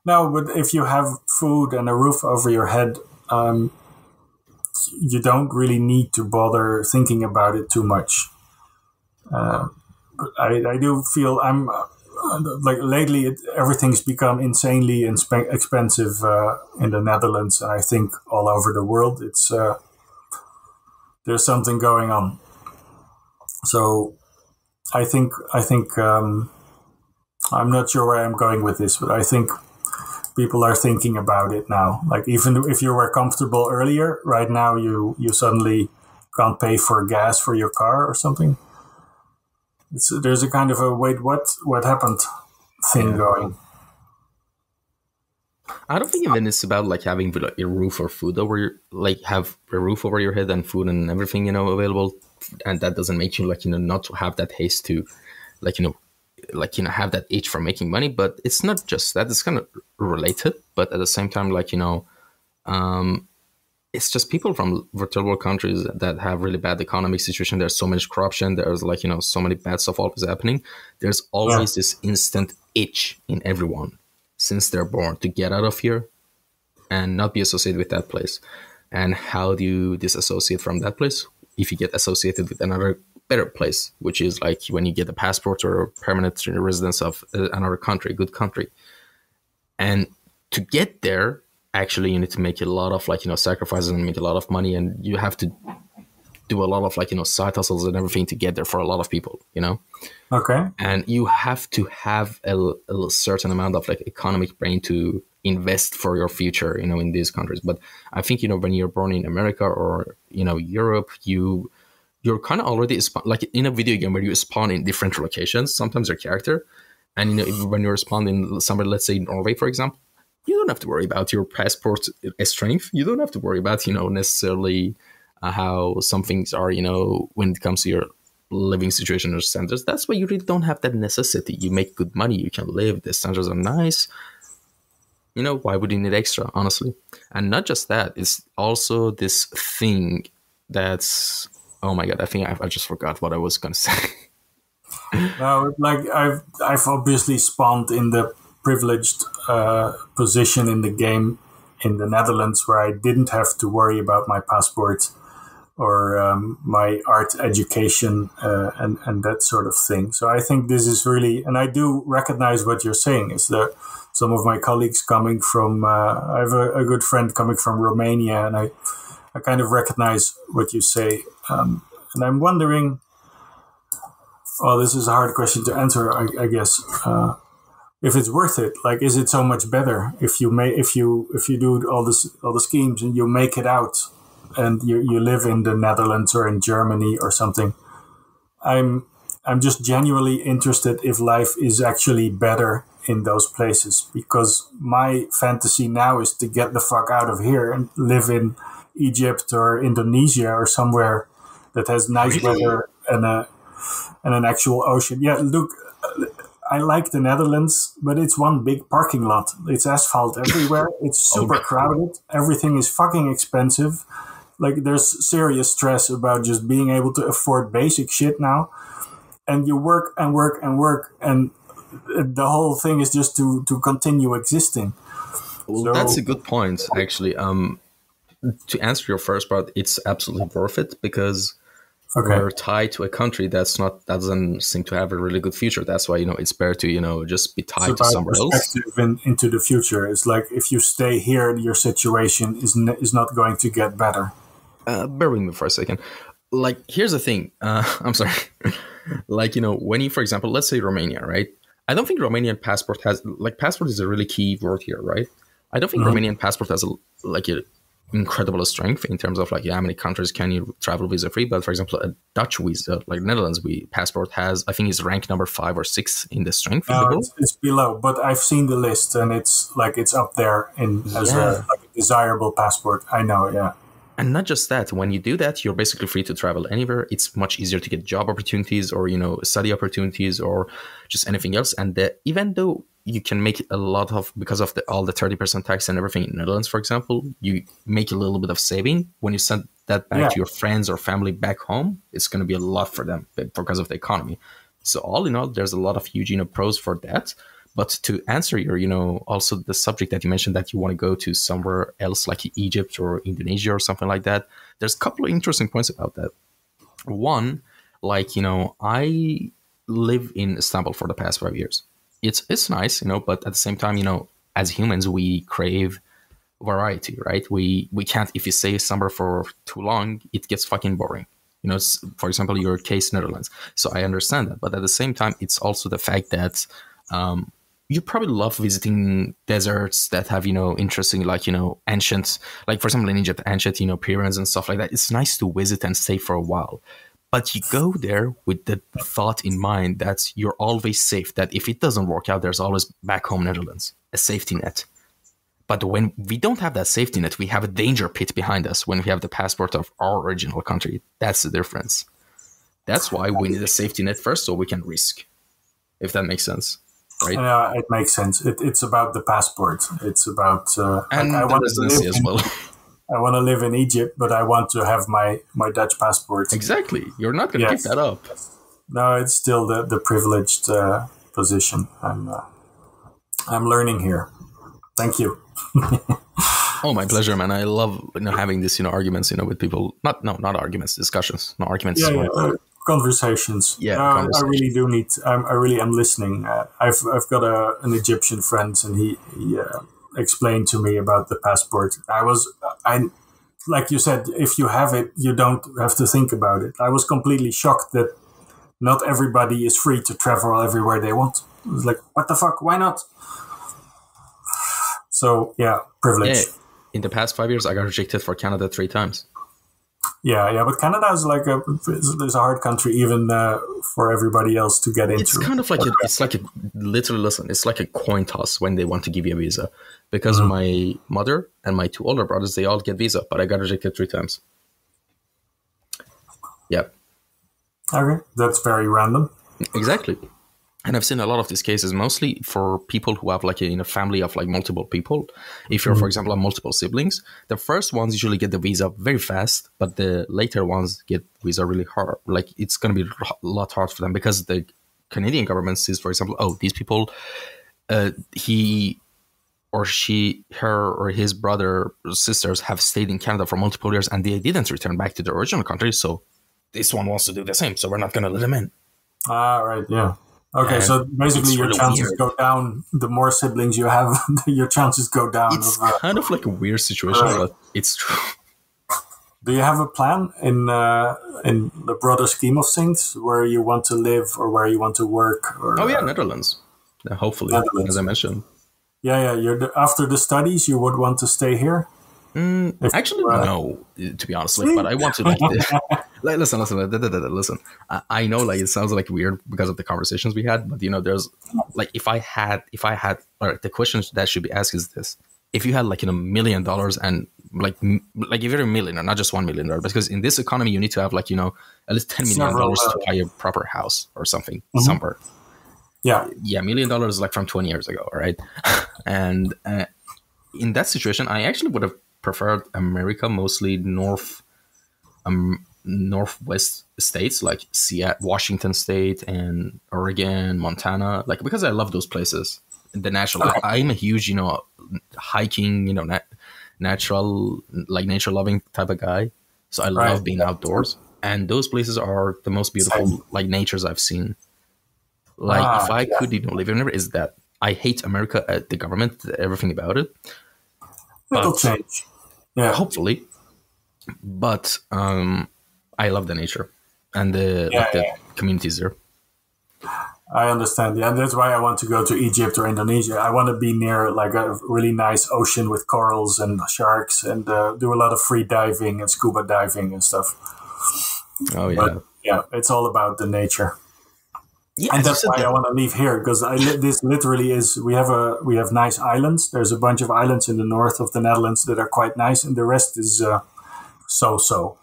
No, but if you have food and a roof over your head, um, you don't really need to bother thinking about it too much. Uh, but I, I do feel I'm like lately it, everything's become insanely expensive uh, in the Netherlands, and I think all over the world. It's uh, there's something going on. So I think I think um, I'm not sure where I'm going with this, but I think people are thinking about it now. Like even if you were comfortable earlier, right now you you suddenly can't pay for gas for your car or something. It's there's a kind of a wait what what happened thing going. I don't think even it's about like having like, a roof or food over your like have a roof over your head and food and everything you know available, and that doesn't make you like you know not to have that haste to, like you know, like you know have that itch for making money. But it's not just that; it's kind of related. But at the same time, like you know, um, it's just people from third world countries that have really bad economic situation. There's so much corruption. There's like you know so many bad stuff always happening. There's always this instant itch in everyone since they're born to get out of here and not be associated with that place. And how do you disassociate from that place? If you get associated with another better place, which is like when you get a passport or permanent residence of uh, another country, good country. And to get there, actually, you need to make a lot of like you know sacrifices and make a lot of money, and you have to do a lot of like you know side hustles and everything to get there for a lot of people, you know. Okay. And you have to have a, a certain amount of like economic brain to invest for your future, you know, in these countries. But I think you know when you're born in America or you know Europe, you you're kind of already like in a video game where you spawn in different locations. Sometimes your character, and you know when you spawn in somewhere, let's say Norway, for example, you don't have to worry about your passport strength. You don't have to worry about you know necessarily uh, how some things are. You know when it comes to your living situation or standards. That's why you really don't have that necessity. You make good money. You can live. The standards are nice. You know why would you need extra? Honestly, and not just that. It's also this thing that's oh my god. I think I, I just forgot what I was gonna say. no, like I've I've obviously spawned in the privileged uh, position in the game in the Netherlands where I didn't have to worry about my passport or um, my art education uh, and and that sort of thing. So I think this is really, and I do recognize what you're saying. Is that some of my colleagues coming from? Uh, I have a, a, good friend coming from Romania, and I I kind of recognize what you say, um, and I'm wondering. Well, this is a hard question to answer, I, I guess. Uh, if it's worth it, like, is it so much better if you may if you if you do all this all the schemes and you make it out and you, you live in the Netherlands or in Germany or something, I'm I'm just genuinely interested if life is actually better in those places because my fantasy now is to get the fuck out of here and live in Egypt or Indonesia or somewhere that has nice really? weather and a and an actual ocean. Yeah, look, I like the Netherlands, but it's one big parking lot. It's asphalt everywhere. It's oh, super oh, crowded. Everything is fucking expensive like there's serious stress about just being able to afford basic shit now and you work and work and work and the whole thing is just to to continue existing well so, that's a good point actually um to answer your first part it's absolutely worth it because okay. we're tied to a country that's not that doesn't seem to have a really good future that's why you know it's better to you know just be tied to somewhere else in, into the future it's like if you stay here your situation is, n- is not going to get better uh, bear with me for a second. Like, here's the thing. Uh, I'm sorry. like, you know, when you, for example, let's say Romania, right? I don't think Romanian passport has like passport is a really key word here, right? I don't think mm-hmm. Romanian passport has a, like a incredible strength in terms of like yeah, how many countries can you travel visa free. But for example, a Dutch visa, like Netherlands we passport has, I think is ranked number five or six in the strength. No, uh, it's, it's, below, but I've seen the list and it's like it's up there in as yeah. a, like a desirable passport. I know, yeah. And not just that, when you do that, you're basically free to travel anywhere. It's much easier to get job opportunities or, you know, study opportunities or just anything else. And the, even though you can make a lot of, because of the, all the 30% tax and everything in Netherlands, for example, you make a little bit of saving. When you send that back yeah. to your friends or family back home, it's going to be a lot for them because of the economy. So all in all, there's a lot of huge, you know, pros for that. But to answer your, you know, also the subject that you mentioned that you want to go to somewhere else like Egypt or Indonesia or something like that, there's a couple of interesting points about that. One, like, you know, I live in Istanbul for the past five years. It's it's nice, you know, but at the same time, you know, as humans we crave variety, right? We we can't if you stay somewhere for too long, it gets fucking boring. You know, for example, your case Netherlands. So I understand that, but at the same time, it's also the fact that um, you probably love visiting deserts that have you know interesting like you know ancient like for example in egypt ancient you know pyramids and stuff like that. It's nice to visit and stay for a while. But you go there with the thought in mind that you're always safe that if it doesn't work out there's always back home netherlands a safety net. But when we don't have that safety net we have a danger pit behind us when we have the passport of our original country. That's the difference. That's why we need a safety net first so we can risk if that makes sense right? Yeah, it makes sense. It, it's about the passport. It's about uh, and I, I want residency as well. I want to live in Egypt, but I want to have my my Dutch passport. Exactly. You're not going to yes. give that up. No, it's still the the privileged uh, position. I'm uh, I'm learning here. Thank you. oh, my pleasure, man. I love you know having this you know arguments you know with people. Not no not arguments, discussions, no arguments. Yeah, yeah. Conversations. Yeah, No, I really do need. I'm, I really am listening. Uh, I've I've got a, an Egyptian friend, and he he uh, explained to me about the passport. I was I like you said, if you have it, you don't have to think about it. I was completely shocked that not everybody is free to travel everywhere they want. It was like, what the fuck? Why not? So yeah, privilege. Yeah. In the past five years, I got rejected for Canada three times. Yeah, yeah, but Canada is like a is a hard country even uh, for everybody else to get into. It's kind of like a, it's like a literally listen. It's like a coin toss when they want to give you a visa, because Mm-hmm. my mother and my two older brothers they all get visa, but I got rejected three times. Yep, okay, that's very random. exactly. And I've seen a lot of these cases, mostly for people who have like a, in a family of like multiple people. If you're, for example, have multiple siblings, the first ones usually get the visa very fast, but the later ones get visa really hard. Like it's going to be a lot hard for them because the Canadian government sees, for example, oh, these people, uh, he or she, her or his brother or sisters have stayed in Canada for multiple years and they didn't return back to their original country. So this one wants to do the same. So we're not going to let them in. Ah, right, yeah. Okay, And so basically your chances weird. go down. The more siblings you have, your chances go down. It's uh, kind of like a weird situation, Right. but it's true. do you have a plan in uh, in the broader scheme of things where you want to live or where you want to work? Or, Oh yeah, uh, Netherlands. Hopefully, Netherlands. as I mentioned. yeah, yeah. You're the, after the studies, you would want to stay here. If- Actually, uh, no. To be honest, like, but I want to like, like listen, listen, listen. I, I know, like, it sounds like weird because of the conversations we had, but you know, there's like, if I had, if I had, or the question that should be asked is this: If you had like, you know, million dollars and like, m- like if you're a millionaire, not just one million dollars, because in this economy, you need to have like, you know, at least ten million dollars to buy a proper house or something somewhere. Yeah, yeah, million dollars is like from 20 years ago, right? and uh, in that situation, I actually would have preferred America, mostly north, um, northwest states like Seattle, Washington State, and Oregon, Montana, like because I love those places. The natural, Okay. I, I'm a huge, you know, hiking, you know, nat- natural, like nature loving type of guy. So I Right. love being outdoors, and those places are the most beautiful, Same. like natures I've seen. Like Ah, if I yeah. could, you know, live in America, is that I hate America, uh, the government, everything about it. it'll But- change. Yeah, Hopefully, but um, I love the nature and the Yeah, like the communities there. I understand. Yeah, and that's why I want to go to Egypt or Indonesia. I want to be near like a really nice ocean with corals and sharks, and uh, do a lot of free diving and scuba diving and stuff. Oh yeah, But yeah, it's all about the nature. And that's why I want to leave here because li- this literally is we have a we have nice islands. There's a bunch of islands in the north of the Netherlands that are quite nice, and the rest is uh, so so.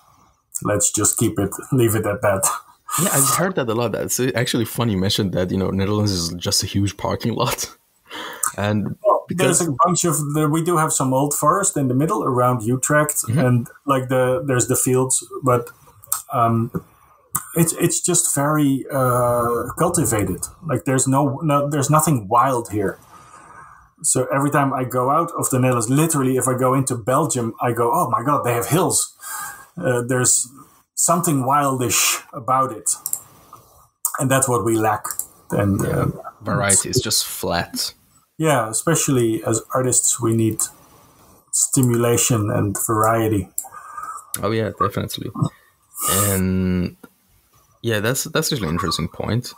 Let's just keep it, leave it at that. yeah, I've heard that a lot. That's actually funny. You mentioned that you know Netherlands is just a huge parking lot, and there's a bunch of there, we do have some old forest in the middle around Utrecht, and like the there's the fields, but um, it's it's just very uh, cultivated. Like there's no, no there's nothing wild here. So every time I go out of the Netherlands, literally, if I go into Belgium, I go, oh my god, they have hills. Uh, there's something wildish about it, and that's what we lack. And uh, variety is just flat. yeah, especially as artists, we need stimulation and variety. Oh yeah, definitely. And yeah, that's that's actually an interesting point.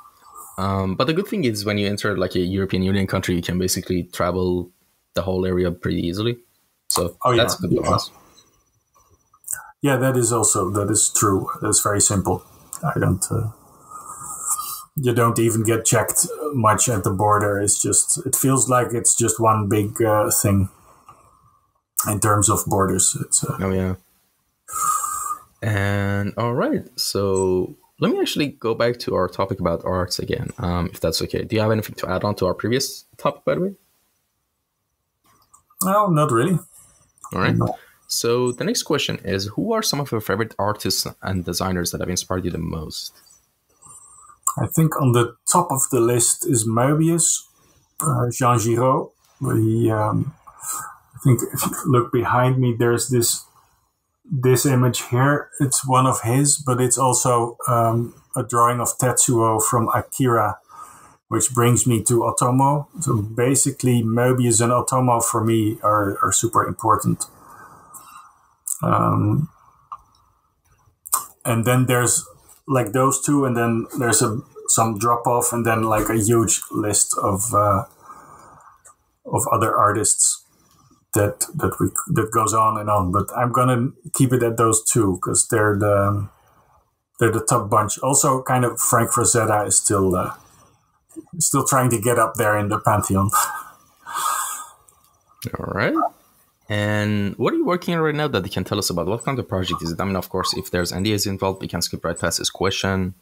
Um, but the good thing is when you enter like a European Union country, you can basically travel the whole area pretty easily. So Oh, yeah. that's a good bonus. Yeah, that is also that is true. That's very simple. I don't. Uh, you don't even get checked much at the border. It's just it feels like it's just one big uh, thing in terms of borders. It's uh, Oh yeah. And all right, so let me actually go back to our topic about arts again, um, if that's okay. Do you have anything to add on to our previous topic, by the way? no, not really. All right. So the next question is: Who are some of your favorite artists and designers that have inspired you the most? I think on the top of the list is Moebius, uh, Jean Giraud. He, um, I think, if you look behind me, there's this this image here. It's one of his, but it's also um, a drawing of Tetsuo from Akira, which brings me to Otomo. So basically, Moebius and Otomo for me are, are super important. Um, and then there's like those two, and then there's a some drop off, and then like a huge list of uh, of other artists that that we that goes on and on. But I'm gonna keep it at those two because they're the they're the top bunch. Also, kind of Frank Frazetta is still uh, still trying to get up there in the pantheon. All right. And what are you working on right now that you can tell us about? What kind of project is it? I mean, of course, if there's NDAs involved, we can skip right past this question.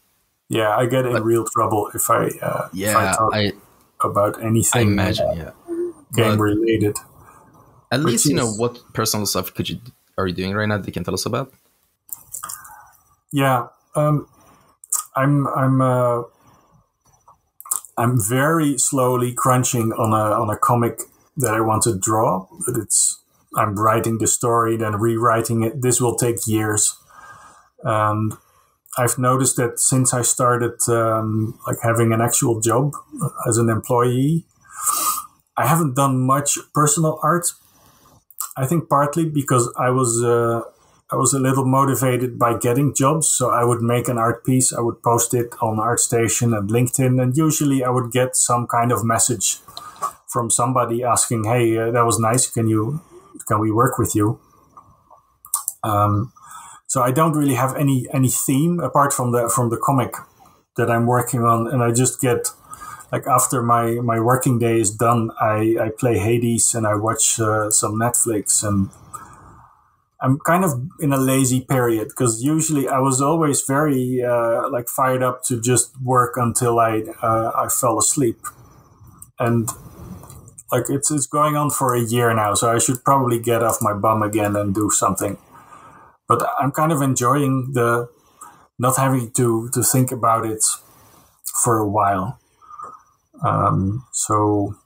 Yeah, I get in but, real trouble if I uh, yeah if I talk I, about anything. I imagine, yeah, game but related. At least you know what personal stuff could you are you doing right now that you can tell us about? Yeah, um, I'm I'm uh, I'm very slowly crunching on a on a comic that I want to draw, but it's I'm writing the story, then rewriting it. This will take years, and I've noticed that since I started um, like having an actual job as an employee, I haven't done much personal art. I think partly because I was uh, I was a little motivated by getting jobs. So I would make an art piece, I would post it on ArtStation and LinkedIn, and usually I would get some kind of message from somebody asking, "Hey, uh, that was nice. Can you can we work with you?" Um, so I don't really have any any theme apart from the from the comic that I'm working on, and I just get like after my my working day is done, I I play Hades and I watch uh, some Netflix and I'm kind of in a lazy period because usually I was always very uh, like fired up to just work until I uh, I fell asleep, and like it's it's going on for a year now, so I should probably get off my bum again and do something. But I'm kind of enjoying the not having to to think about it for a while. Um, so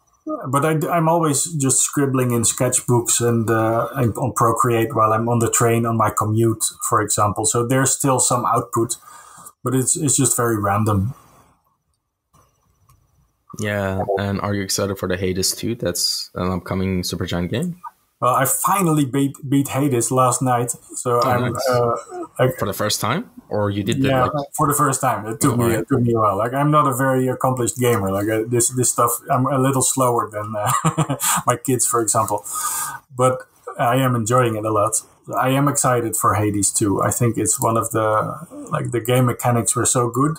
but I, am always just scribbling in sketchbooks and uh, on Procreate while I'm on the train on my commute, for example. So there's still some output, but it's it's just very random. Yeah, and are you excited for the Hades 2? That's an upcoming Supergiant game. Well, I finally beat beat Hades last night, so oh, I'm nice. uh, like, for the first time, or you did yeah like... for the first time. It took oh, me right. it took me a while. Like I'm not a very accomplished gamer. Like uh, this this stuff, I'm a little slower than uh, my kids, for example, but I am enjoying it a lot. I am excited for Hades 2. I think it's one of the like the game mechanics were so good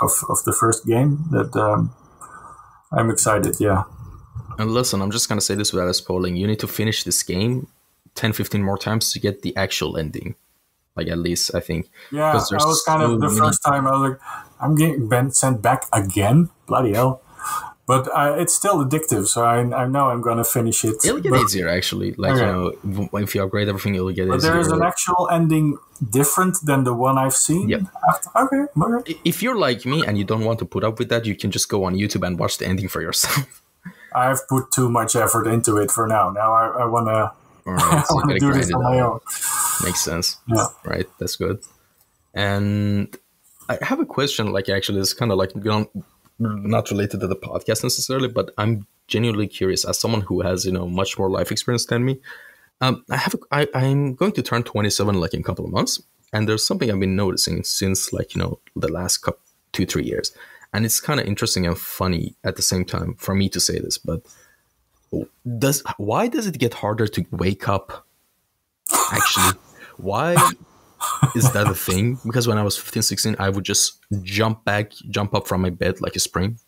of of the first game that um, I'm excited. Yeah. And listen, I'm just going to say this without spoiling. You need to finish this game 10, 15 more times to get the actual ending. Like, at least, I think. Yeah, I was kind so of the many... first time, I was like, I'm getting sent back again? Bloody hell. But uh, it's still addictive, so I, I know I'm going to finish it. It'll get but, easier, actually. Like, okay. you know, if you upgrade everything, it'll get but easier. there is an actual ending different than the one I've seen? Yep. Okay, okay. If you're like me and you don't want to put up with that, you can just go on YouTube and watch the ending for yourself. I've put too much effort into it for now. Now I, I want right, so to do this on my own. Makes sense. Yeah. Right. That's good. And I have a question. Like, actually, it's kind of like not related to the podcast necessarily, but I'm genuinely curious as someone who has you know much more life experience than me. Um, I have a, I, I'm going to turn 27 like in a couple of months, and there's something I've been noticing since like you know the last couple, two three years and it's kind of interesting and funny at the same time for me to say this but does why does it get harder to wake up actually? Why is that a thing? Because when i was 15 16 i would just jump back jump up from my bed like a spring.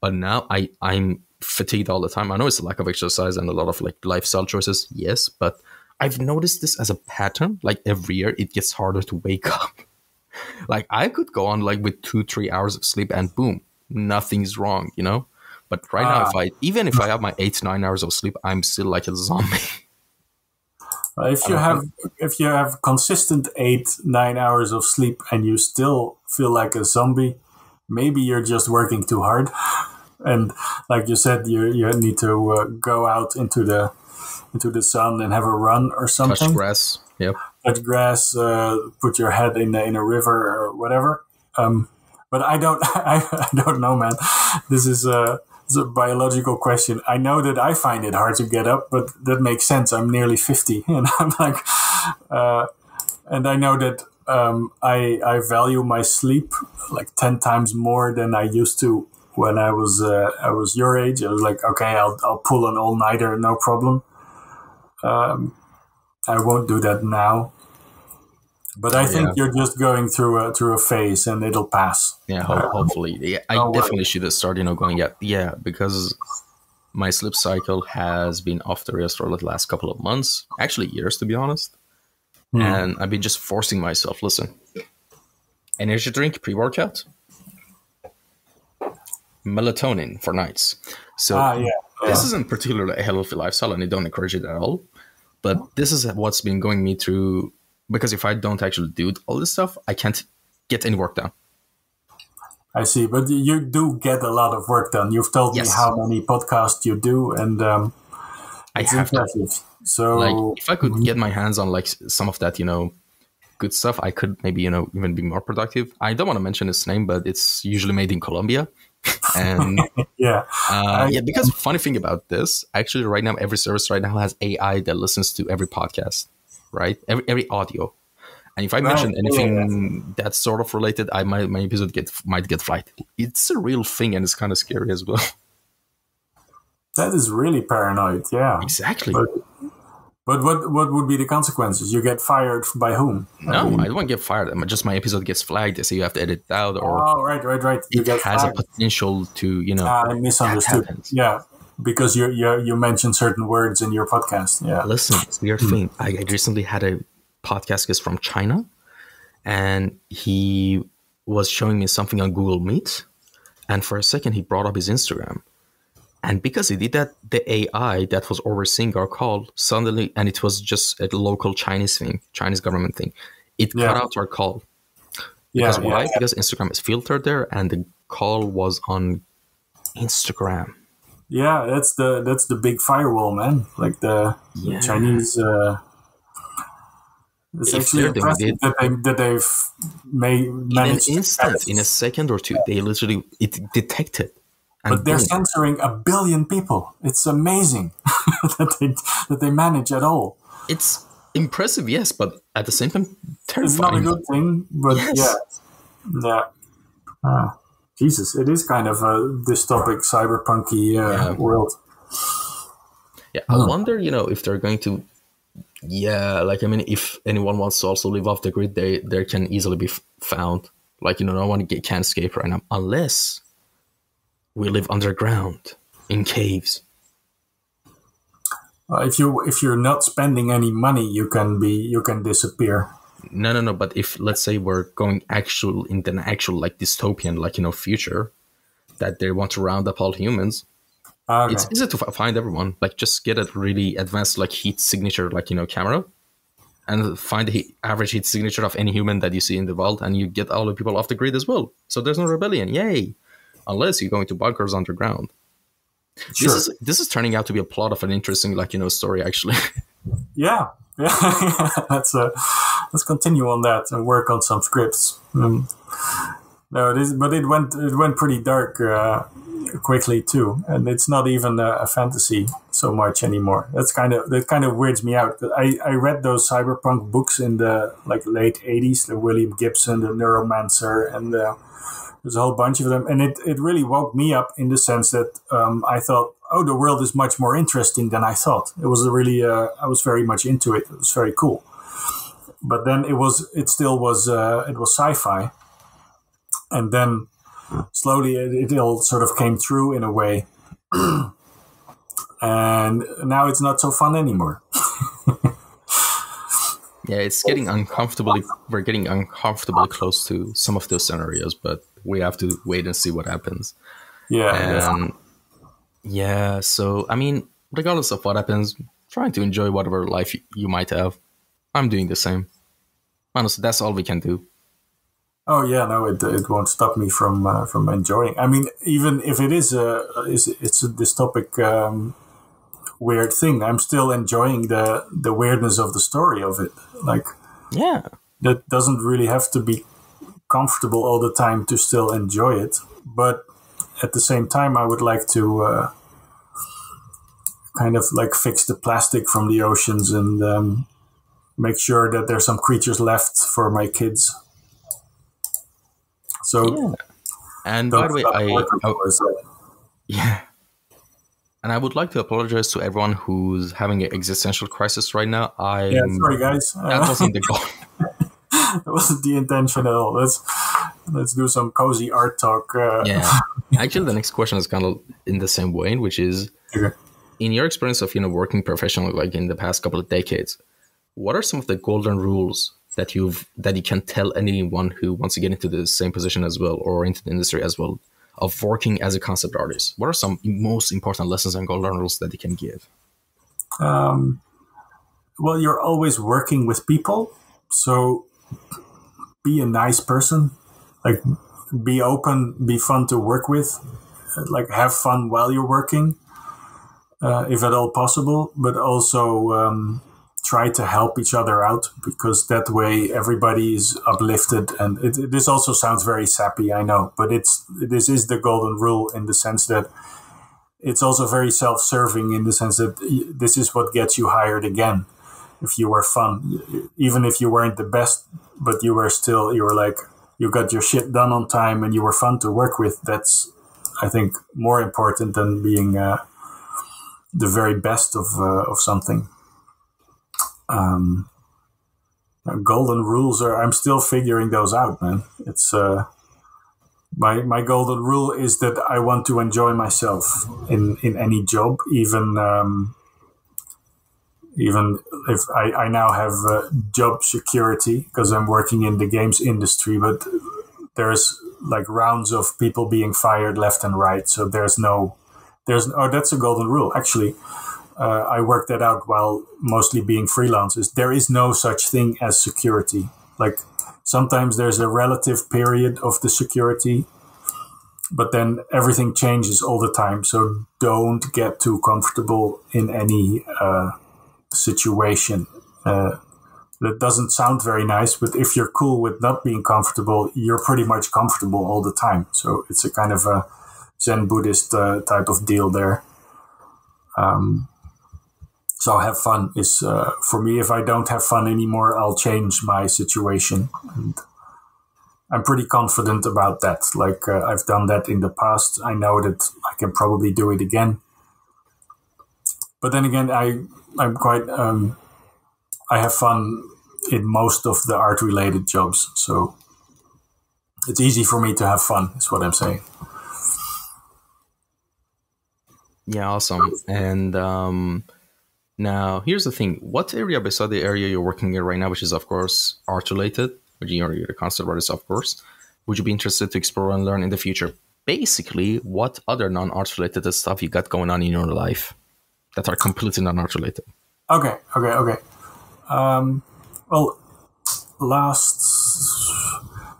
But now i i'm fatigued all the time. I know it's a lack of exercise and a lot of like lifestyle choices yes but i've noticed this as a pattern. Like every year it gets harder to wake up like I could go on like with two, three hours of sleep and boom, nothing's wrong, you know? But right now, if ah. I even if I have my eight, nine hours of sleep, I'm still like a zombie. if you have if you have consistent eight, nine hours of sleep and you still feel like a zombie, maybe you're just working too hard. And like you said, you you need to uh, go out into the into the sun and have a run or something. Touch grass. Yep touch grass, uh, put your head in in a river or whatever. Um, but I don't. I, I don't know, man. This is a, a biological question. I know that I find it hard to get up, but that makes sense. I'm nearly fifty, and I'm like, uh, and I know that um, I I value my sleep like ten times more than I used to when I was uh, I was your age. I was like, okay, I'll I'll pull an all nighter, no problem. Um, I won't do that now. But I think Yeah. you're just going through a through a phase, and it'll pass. Yeah, ho- hopefully. Yeah, I worry. definitely should have started, you know, going yeah, yeah, because my sleep cycle has been off the rails for the last couple of months, actually years, to be honest. Hmm. And I've been just forcing myself. Listen, energy drink, pre-workout, melatonin for nights. So Ah, yeah. this yeah. isn't particularly a healthy lifestyle, and I don't encourage it at all. But this is what's been going me through. Because if I don't actually do all this stuff, I can't get any work done. I see, but you do get a lot of work done. You've told Yes. me how many podcasts you do, and um, I it's have to impressive. So, like if I could get my hands on like some of that, you know, good stuff, I could maybe you know even be more productive. I don't want to mention its name, but it's usually made in Colombia, and yeah, uh, yeah. Because funny thing about this, actually, right now every service right now has AI that listens to every podcast, right? Every every audio. And if I mention yeah, anything that's sort of related, I might my episode get might get flagged. It's a real thing, and it's kind of scary as well. that is really paranoid. Yeah, exactly. but but what what would be the consequences? You get fired by whom? No, I don't want to get fired. Just my episode gets flagged. They say you have to edit it out, or Oh, right, right, right. You it get has fired. a potential to you know Ah, I misunderstood. happens. Yeah, because you you you mentioned certain words in your podcast. Yeah. listen it's a weird thing I, I recently had a podcast guest from china and he was showing me something on google meet and for a second he brought up his instagram and because he did that the ai that was overseeing our call suddenly and it was just a local chinese thing chinese government thing it Yeah. cut out our call Yeah, because yeah, why yeah. because instagram is filtered there and the call was on instagram Yeah, that's the that's the big firewall, man. Like the, the Chinese. Uh, it's If actually impressive it- that they that they've made in an managed. instant, in a second or two, they literally it detected. And but they're censoring a billion people. It's amazing that they that they manage at all. it's impressive, yes, but at the same time, It's not a terrifying. good thing, but Yes. yeah, yeah. Ah, Jesus, it is kind of a dystopic, cyberpunky uh, Yeah. world. Yeah, I wonder, you know, if they're going to. Yeah, like I mean, if anyone wants to also live off the grid, they they can easily be found. Like you know, no one can escape right now unless we live underground in caves. Uh, if you if you're not spending any money, you can be you can disappear. No, no, no. But if let's say we're going actual in an actual like dystopian, like you know, future, that they want to round up all humans, Okay. it's easy to f- find everyone. Like just get a really advanced like heat signature, like you know, camera, and find the heat, average heat signature of any human that you see in the world, and you get all the people off the grid as well. So there's no rebellion. Yay! Unless you're going to bunkers underground. sure. This is this is turning out to be a plot of an interesting like you know story actually. Yeah, yeah. let's uh, let's continue on that and work on some scripts. Um, no, it is, but it went it went pretty dark uh, quickly too, and it's not even a, a fantasy so much anymore. That's kind of that kind of weirds me out. I, I read those cyberpunk books in the like late '80s, the William Gibson, the Neuromancer, and the, there's a whole bunch of them, and it, it really woke me up in the sense that um, I thought, oh, the world is much more interesting than I thought. It was really, uh, I was very much into it. It was very cool. But then it was, it still was, uh, it was sci-fi, and then slowly it, it all sort of came through in a way, and now it's not so fun anymore. yeah, it's getting uncomfortably. We're getting uncomfortably close to some of those scenarios, but we have to wait and see what happens. Yeah, yeah. And yeah, so I mean, regardless of what happens, trying to enjoy whatever life you, might have. I'm doing the same. Honestly, that's all we can do. Oh yeah, no, it, it won't stop me from uh, from enjoying. I mean, even if it is a is it's a topic. um, weird thing, I'm still enjoying the the weirdness of the story of it. Like Yeah, that doesn't really have to be comfortable all the time to still enjoy it. But at the same time, I would like to uh, kind of like fix the plastic from the oceans and um, make sure that there's some creatures left for my kids. So, yeah. and by the way, I, I yeah. And I would like to apologize to everyone who's having an existential crisis right now. I yeah, sorry guys. That wasn't the goal. that wasn't the intention at all. Let's let's do some cozy art talk. Uh. Yeah. Actually, the next question is kind of in the same way, which is, okay. in your experience of you know working professionally, like in the past couple of decades, what are some of the golden rules that you've that you can tell anyone who wants to get into the same position as well or into the industry as well of working as a concept artist? What are some most important lessons and golden rules that you can give? Um, well, you're always working with people, so be a nice person. Like, be open, be fun to work with. Like, have fun while you're working, uh, if at all possible. But also, um, try to help each other out because that way everybody is uplifted. And it, this also sounds very sappy, I know, but it's this is the golden rule in the sense that it's also very self-serving in the sense that this is what gets you hired again. If you were fun, even if you weren't the best, but you were still you were like you got your shit done on time and you were fun to work with. That's I think more important than being uh, the very best of uh, of something um, golden rules are i'm still figuring those out man. It's uh, my my golden rule is that i want to enjoy myself in in any job even um, even if I, I now have uh, job security because i'm working in the games industry but there's like rounds of people being fired left and right so there's no there's oh that's a golden rule. Actually uh, I worked that out while mostly being freelancers. There is no such thing as security. Like sometimes there's a relative period of the security, but then everything changes all the time. So don't get too comfortable in any uh, situation. Uh, that doesn't sound very nice, but if you're cool with not being comfortable, you're pretty much comfortable all the time. So it's a kind of a Zen Buddhist uh, type of deal there. Um, so have fun. Is uh, for me if i don't have fun anymore i'll change my situation. And i'm pretty confident about that. Like uh, i've done that in the past. I know that i can probably do it again. But then again i i'm quite um, i have fun in most of the art related jobs. So it's easy for me to have fun is what i'm saying. Yeah awesome. And um now, here's the thing. What area beside the area you're working in right now, which is, of course, art related, which you're, you're a concept artist, of course, would you be interested to explore and learn in the future? Basically, what other non art related stuff you got going on in your life that are completely non art related? Okay, okay, okay. Um, well, last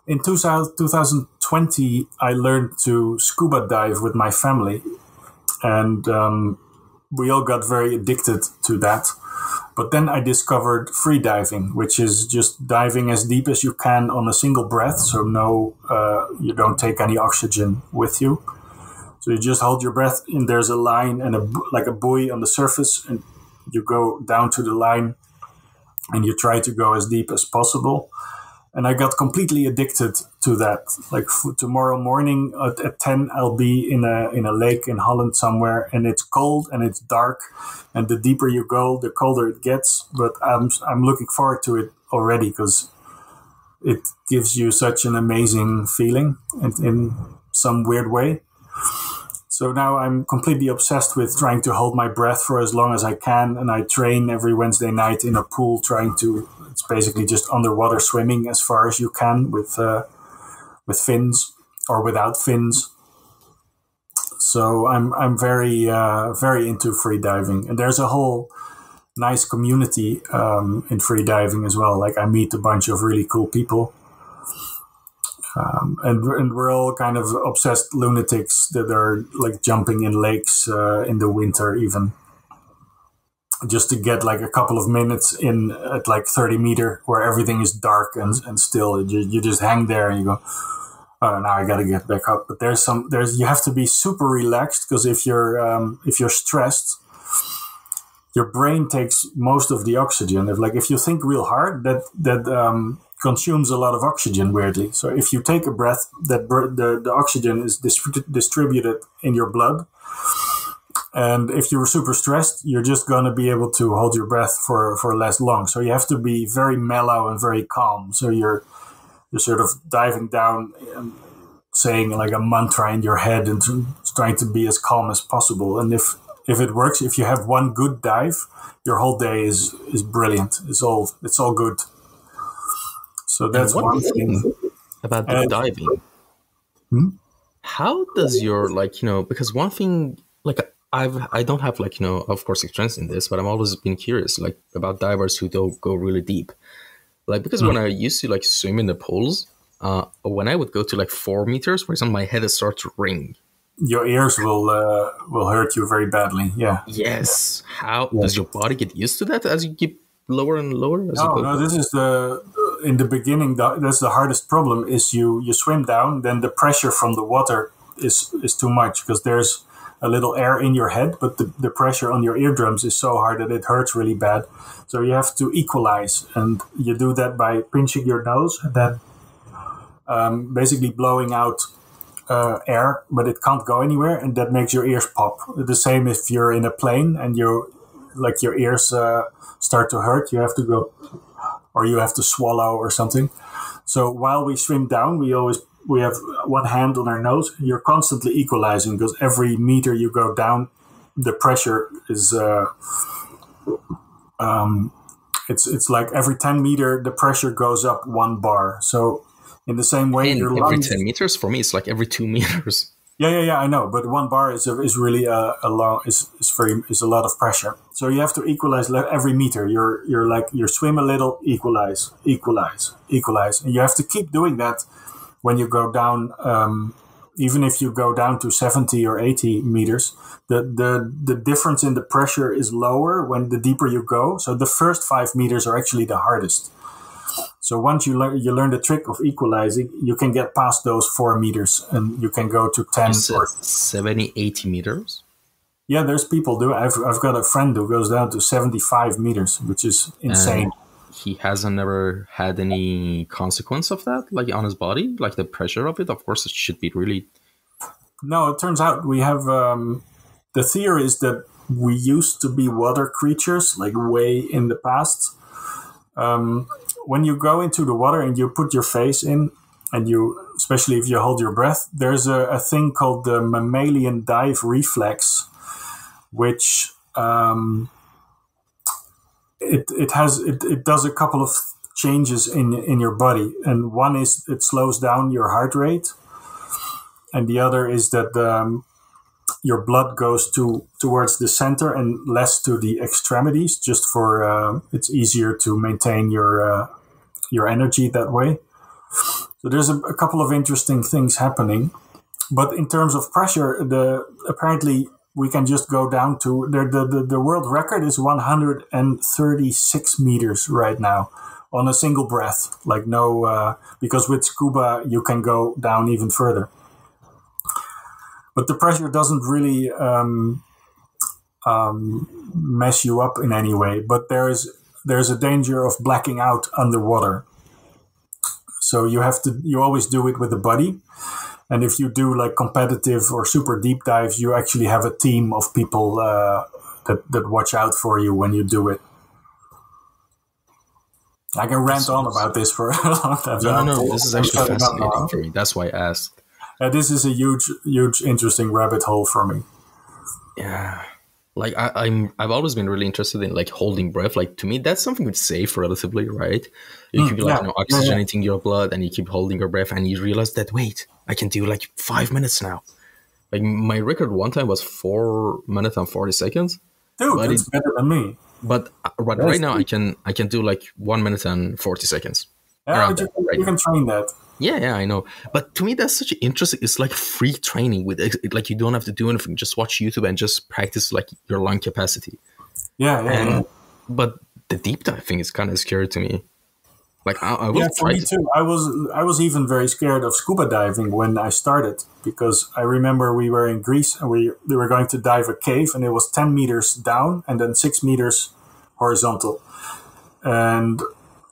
in 2000, 2020, I learned to scuba dive with my family. And um, we all got very addicted to that. But then I discovered free diving, which is just diving as deep as you can on a single breath. So no, uh, you don't take any oxygen with you. So you just hold your breath, and there's a line and a like a buoy on the surface, and you go down to the line, and you try to go as deep as possible and I got completely addicted to that. Like tomorrow morning at, at, ten, I'll be in a in a lake in Holland somewhere, and it's cold and it's dark, and the deeper you go, the colder it gets. But I'm I'm looking forward to it already because it gives you such an amazing feeling in, in some weird way. So now I'm completely obsessed with trying to hold my breath for as long as I can, and I train every Wednesday night in a pool trying to it's basically just underwater swimming as far as you can with uh, with fins or without fins. So I'm I'm very uh, very into free diving, and there's a whole nice community um, in free diving as well. Like I meet a bunch of really cool people. Um, and, and we're all kind of obsessed lunatics that are like jumping in lakes uh, in the winter even just to get like a couple of minutes in at like 30 meter where everything is dark and, and still. You, you just hang there and you go, oh, now I got to get back up. But there's some, there's, you have to be super relaxed because if you're, um, if you're stressed, your brain takes most of the oxygen. If like, if you think real hard, that, that, um, consumes a lot of oxygen weirdly. So if you take a breath, that the, the oxygen is distri- distributed in your blood and if you're super stressed, you're just going to be able to hold your breath for, for less long. So you have to be very mellow and very calm. So you're, you're sort of diving down and saying like a mantra in your head and trying to be as calm as possible. And if, if it works, if you have one good dive, your whole day is, is brilliant. It's all, it's all good. So that's one thing about the diving. Hmm? How does your like you know because one thing like I've I don't have like you know of course experience in this, but I'm always been curious like about divers who don't go really deep. Like because mm. when I used to like swim in the pools, uh, when I would go to like four meters, for example, my head starts to ring. Your ears will uh, will hurt you very badly. Yeah. Yes. How yes. does your body get used to that as you keep lower and lower? no, no. This is the in the beginning. The, that's the hardest problem. Is you you swim down, then the pressure from the water is is too much because there's a little air in your head, but the, the pressure on your eardrums is so hard that it hurts really bad. So you have to equalize, and you do that by pinching your nose, and then um, basically blowing out uh, air, but it can't go anywhere, and that makes your ears pop. The same if you're in a plane and you like your ears uh, start to hurt, you have to go, or you have to swallow or something. So while we swim down, we always we have one hand on our nose. You're constantly equalizing because every meter you go down, the pressure is. Uh, um, it's it's like every ten meter the pressure goes up one bar. So in the same way, your every lungs, ten meters for me, it's like every two meters. Yeah, yeah, yeah. I know, but one bar is a, is really a, a long is is very is a lot of pressure. So you have to equalize every meter. You're you're like you swim a little, equalize, equalize, equalize, and you have to keep doing that when you go down, um, even if you go down to 70 or 80 meters, the, the, the difference in the pressure is lower when the deeper you go. So the first five meters are actually the hardest. So once you learn you learn the trick of equalizing, you can get past those four meters and you can go to 10 or 70, 80 meters. Yeah, there's people do. I've, I've got a friend who goes down to 75 meters, which is insane he hasn't ever had any consequence of that, like on his body, like the pressure of it. Of course, it should be really. No, it turns out we have um, the theory is that we used to be water creatures, like way in the past. Um, when you go into the water and you put your face in, and you, especially if you hold your breath, there's a, a thing called the mammalian dive reflex, which um, it it has it, it does a couple of changes in in your body, and one is it slows down your heart rate, and the other is that um, your blood goes to towards the center and less to the extremities, just for uh, it's easier to maintain your uh, your energy that way. So there's a, a couple of interesting things happening, but in terms of pressure, the apparently we can just go down to the, the, the world record is 136 meters right now on a single breath. Like no uh, because with scuba you can go down even further. But the pressure doesn't really um, um, mess you up in any way but there's there's a danger of blacking out underwater. So you have to you always do it with a buddy and if you do like competitive or super deep dives, you actually have a team of people uh, that, that watch out for you when you do it. I can rant on about this for a long time. No, no, no. This is actually fascinating for me. That's why I asked. Uh, this is a huge, huge, interesting rabbit hole for me. Yeah like I, am I've always been really interested in like holding breath. Like to me, that's something safe relatively, right? You mm, keep like yeah, you know, oxygenating yeah, yeah. your blood and you keep holding your breath and you realize that wait, I can do like five minutes now. Like my record one time was four minutes and forty seconds. Dude, that's it, better than me. But uh, right, right now I can I can do like one minute and forty seconds. Yeah, you, right you can train that. Yeah, yeah, I know. But to me, that's such an interesting. It's like free training with it. like you don't have to do anything. Just watch YouTube and just practice like your lung capacity. Yeah, yeah, and yeah. but the deep dive thing is kind of scary to me. Like I, I will Yeah, for me to- too. I was I was even very scared of scuba diving when I started because I remember we were in Greece and we they were going to dive a cave and it was ten meters down and then six meters horizontal, and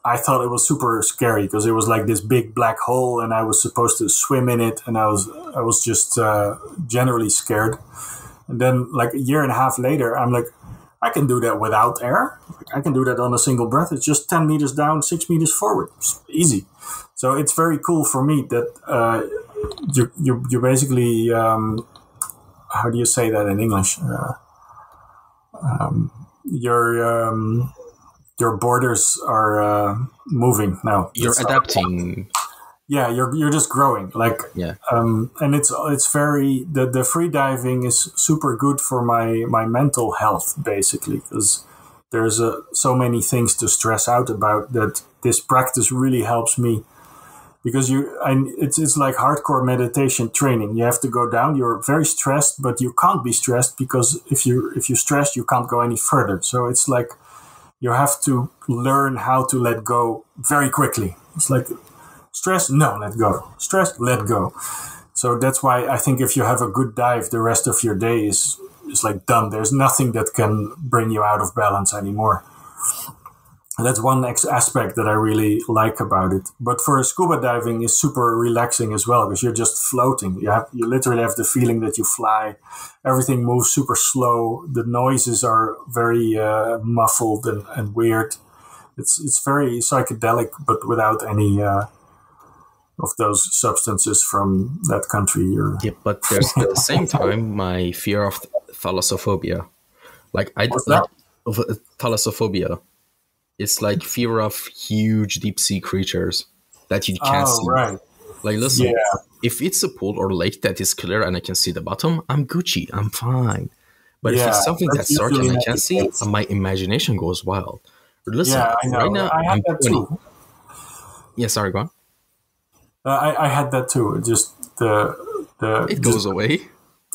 I thought it was super scary because it was like this big black hole and I was supposed to swim in it and I was I was just uh, generally scared. And then like a year and a half later, I'm like, I can do that without air. I can do that on a single breath. It's just 10 meters down, six meters forward. It's easy. So it's very cool for me that uh, you, you, you basically, um, how do you say that in English? Uh, um, your, um, your borders are uh, moving now. you're It's- adapting. Yeah, you're, you're just growing. Like Yeah, um, and it's it's very the the free diving is super good for my my mental health basically because there's uh, so many things to stress out about that this practice really helps me because you I, it's it's like hardcore meditation training you have to go down you're very stressed but you can't be stressed because if you if you stress you can't go any further so it's like you have to learn how to let go very quickly it's like stress no let go stress let go so that's why I think if you have a good dive, the rest of your day is is like done. There's nothing that can bring you out of balance anymore. That's one ex- aspect that I really like about it. But for scuba diving, is super relaxing as well because you're just floating. You have you literally have the feeling that you fly. Everything moves super slow. The noises are very uh, muffled and, and weird. It's it's very psychedelic, but without any. Uh, of those substances from that country. Yeah, but there's at the same time my fear of thalassophobia. Like I What's like of, uh, thalassophobia. It's like fear of huge deep sea creatures that you can't oh, see. right. Like listen, Yeah. if it's a pool or lake that is clear and I can see the bottom, I'm Gucci. I'm fine. But if it's something that's that's dark and I can't see, case. my imagination goes wild. Listen, Yeah, I know. right now I had I'm that 20. too. Yeah, sorry, go on. Uh, I, I had that too. It Just the the It just- goes away.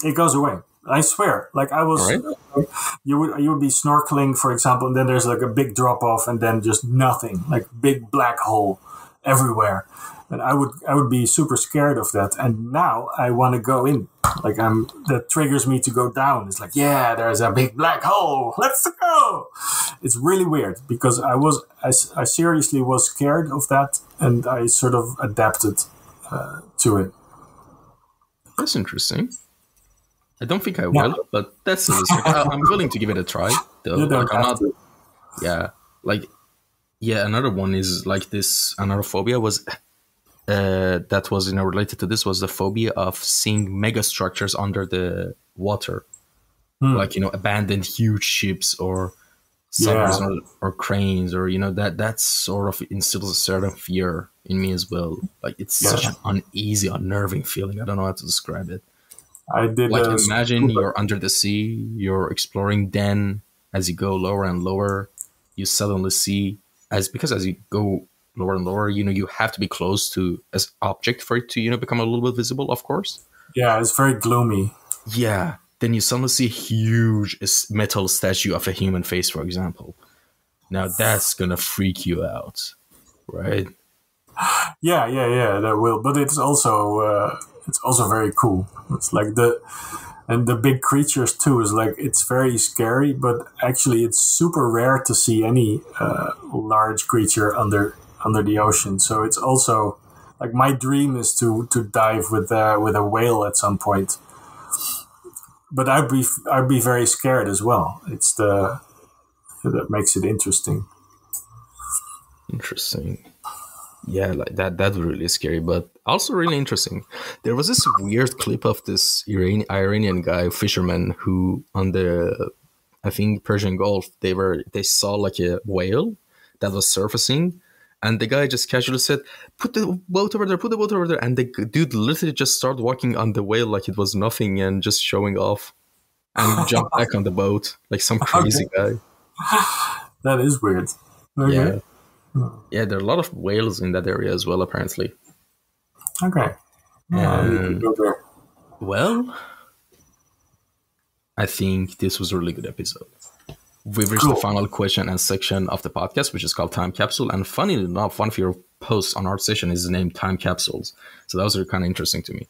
it goes away. I swear. Like I was, Alright. you would you would be snorkeling, for example, and then there's like a big drop off, and then just nothing, like big black hole everywhere, and I would I would be super scared of that. And now I want to go in. Like I'm that triggers me to go down. It's like yeah, there's a big black hole. Let's go. It's really weird because I was I, I seriously was scared of that, and I sort of adapted uh, to it. That's interesting. I don't think I will, but that's a risk. I- I'm willing to give it a try. Though. Like, I'm have not. to. Yeah, like yeah. Another one is like this. Another phobia was uh, that was you know related to this was the phobia of seeing mega structures under the water, Hmm. like you know abandoned huge ships or submarines or, or cranes or you know that that sort of instills a certain fear in me as well. Like it's such an uneasy, unnerving feeling. I don't know how to describe it I did like imagine scuba- you're under the sea you're exploring then as you go lower and lower you suddenly see as because as you go lower and lower you know you have to be close to as object for it to you know become a little bit visible of course Yeah, it's very gloomy. yeah then you suddenly see a huge metal statue of a human face for example now that's gonna freak you out right Yeah, yeah, yeah, that will. But it's also uh, it's also very cool. It's like the and the big creatures too is like it's very scary, but actually it's super rare to see any uh, large creature under under the ocean. So it's also like my dream is to to dive with uh, with a whale at some point. But I'd be I'd be very scared as well. It's the that makes it interesting. Interesting. Yeah, like that that was really scary, but also really interesting. There was this weird clip of this Iran- Iranian guy, fisherman, who on the I think Persian Gulf, they were they saw like a whale that was surfacing, and the guy just casually said, "Put the boat over there, put the boat over there," and the dude literally just started walking on the whale like it was nothing and just showing off, and jumped back on the boat like some crazy guy. That is weird. Okay. Yeah. Yeah, there are a lot of whales in that area as well, apparently. Okay. Um, could go there. Well, I think this was a really good episode. we've reached cool. the final question and section of the podcast, which is called Time Capsule. And funny enough, one of your posts on ArtStation is named Time Capsules. So those are kind of interesting to me.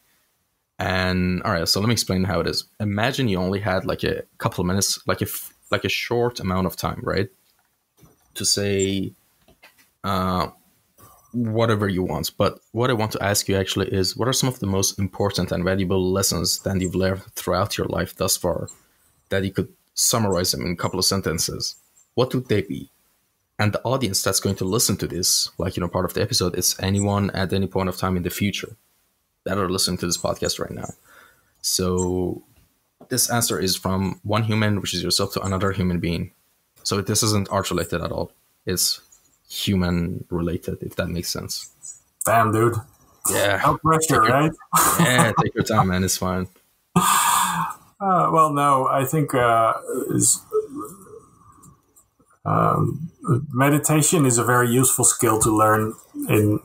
And all right, so let me explain how it is. Imagine you only had like a couple of minutes, like a like a short amount of time, right, to say uh, whatever you want. But what I want to ask you actually is, what are some of the most important and valuable lessons that you've learned throughout your life thus far that you could summarize them in a couple of sentences? What would they be? And the audience that's going to listen to this, like you know, part of the episode, is anyone at any point of time in the future that are listening to this podcast right now. So this answer is from one human, which is yourself, to another human being. So this isn't art related at all. It's human related, if that makes sense. Damn, dude. Yeah. No pressure, your, right? yeah, take your time, man. It's fine. Uh, well, no, I think uh, is, um, meditation is a very useful skill to learn in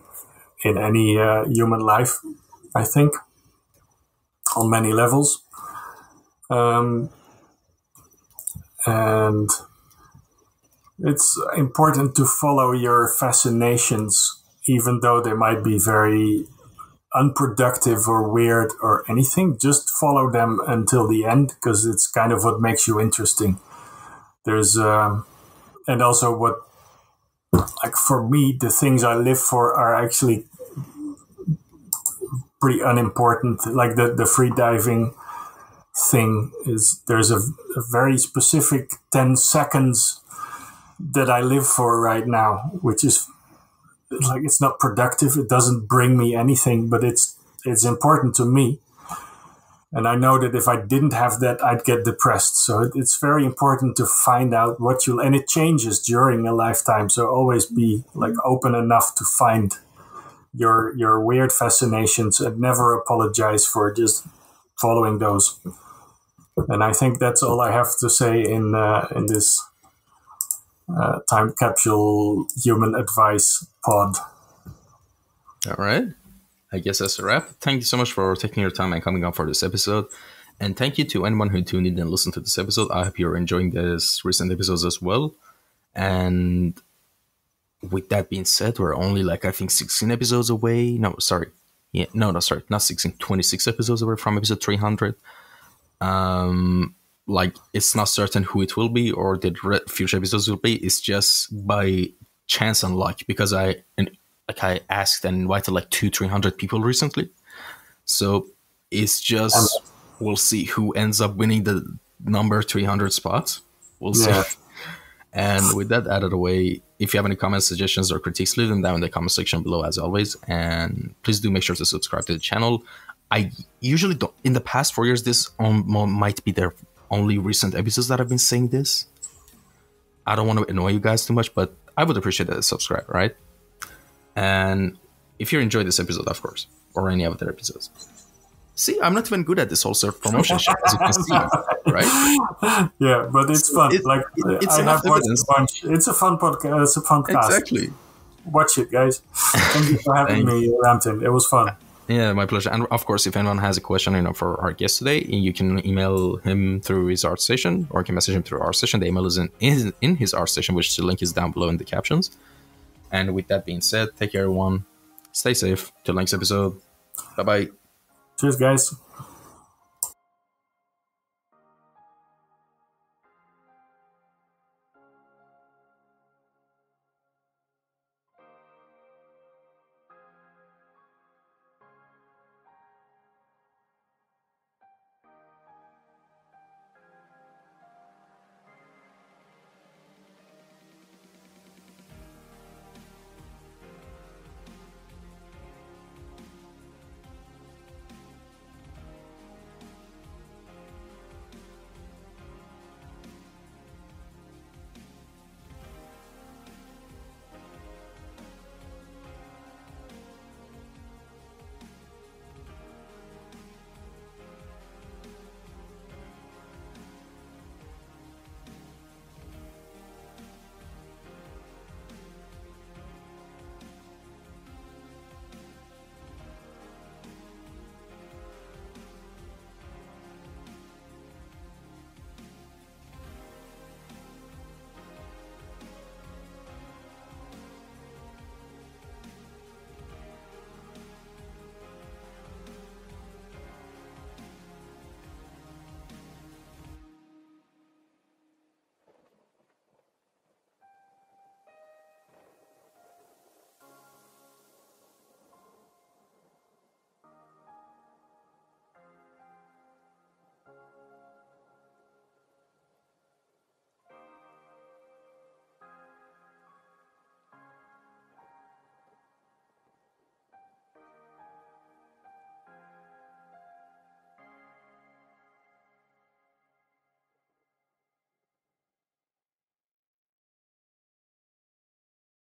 in any uh, human life. I think, on many levels. Um, and it's important to follow your fascinations, even though they might be very unproductive or weird or anything. Just follow them until the end because it's kind of what makes you interesting. There's, um, and also what, like for me, the things I live for are actually pretty unimportant. Like the, the free diving thing is there's a, a very specific 10 seconds that I live for right now, which is like it's not productive. It doesn't bring me anything, but it's it's important to me. And I know that if I didn't have that, I'd get depressed. So it, it's very important to find out what you and it changes during a lifetime. So always be like open enough to find your your weird fascinations and never apologize for just following those. And I think that's all I have to say in uh, in this uh, time capsule human advice pod. All right. I guess that's a wrap. Thank you so much for taking your time and coming on for this episode. And thank you to anyone who tuned in and listened to this episode. I hope you're enjoying this recent episodes as well. And with that being said, we're only like I think 16 episodes away. No, sorry. Yeah, no, no, sorry, not 16, 26 episodes away from episode 300. Um, like it's not certain who it will be or the future episodes will be. It's just by chance and luck because I and like I asked and invited like two, three hundred people recently. So it's just we'll see who ends up winning the number three hundred spots. We'll yeah. see. And with that out of the way, if you have any comments, suggestions, or critiques, leave them down in the comment section below as always. And please do make sure to subscribe to the channel. I usually don't. In the past four years, this um, might be their only recent episodes that I've been saying this. I don't want to annoy you guys too much, but I would appreciate that subscribe, right? And if you enjoyed this episode, of course, or any other episodes, See, I'm not even good at this whole self promotion shit, as you can see, right? Yeah, but it's fun. It, like it, it's I have watched a bunch. It's a fun podcast. It's a fun cast. Exactly. Watch it, guys. Thank you for having me, Ramtin. It was fun. Yeah, my pleasure. And of course, if anyone has a question, you know, for our guest today, you can email him through his ArtStation, or you can message him through ArtStation. The email is in in, his ArtStation, which the link is down below in the captions. And with that being said, take care, everyone. Stay safe. Till next episode. Bye bye. Cheers, guys.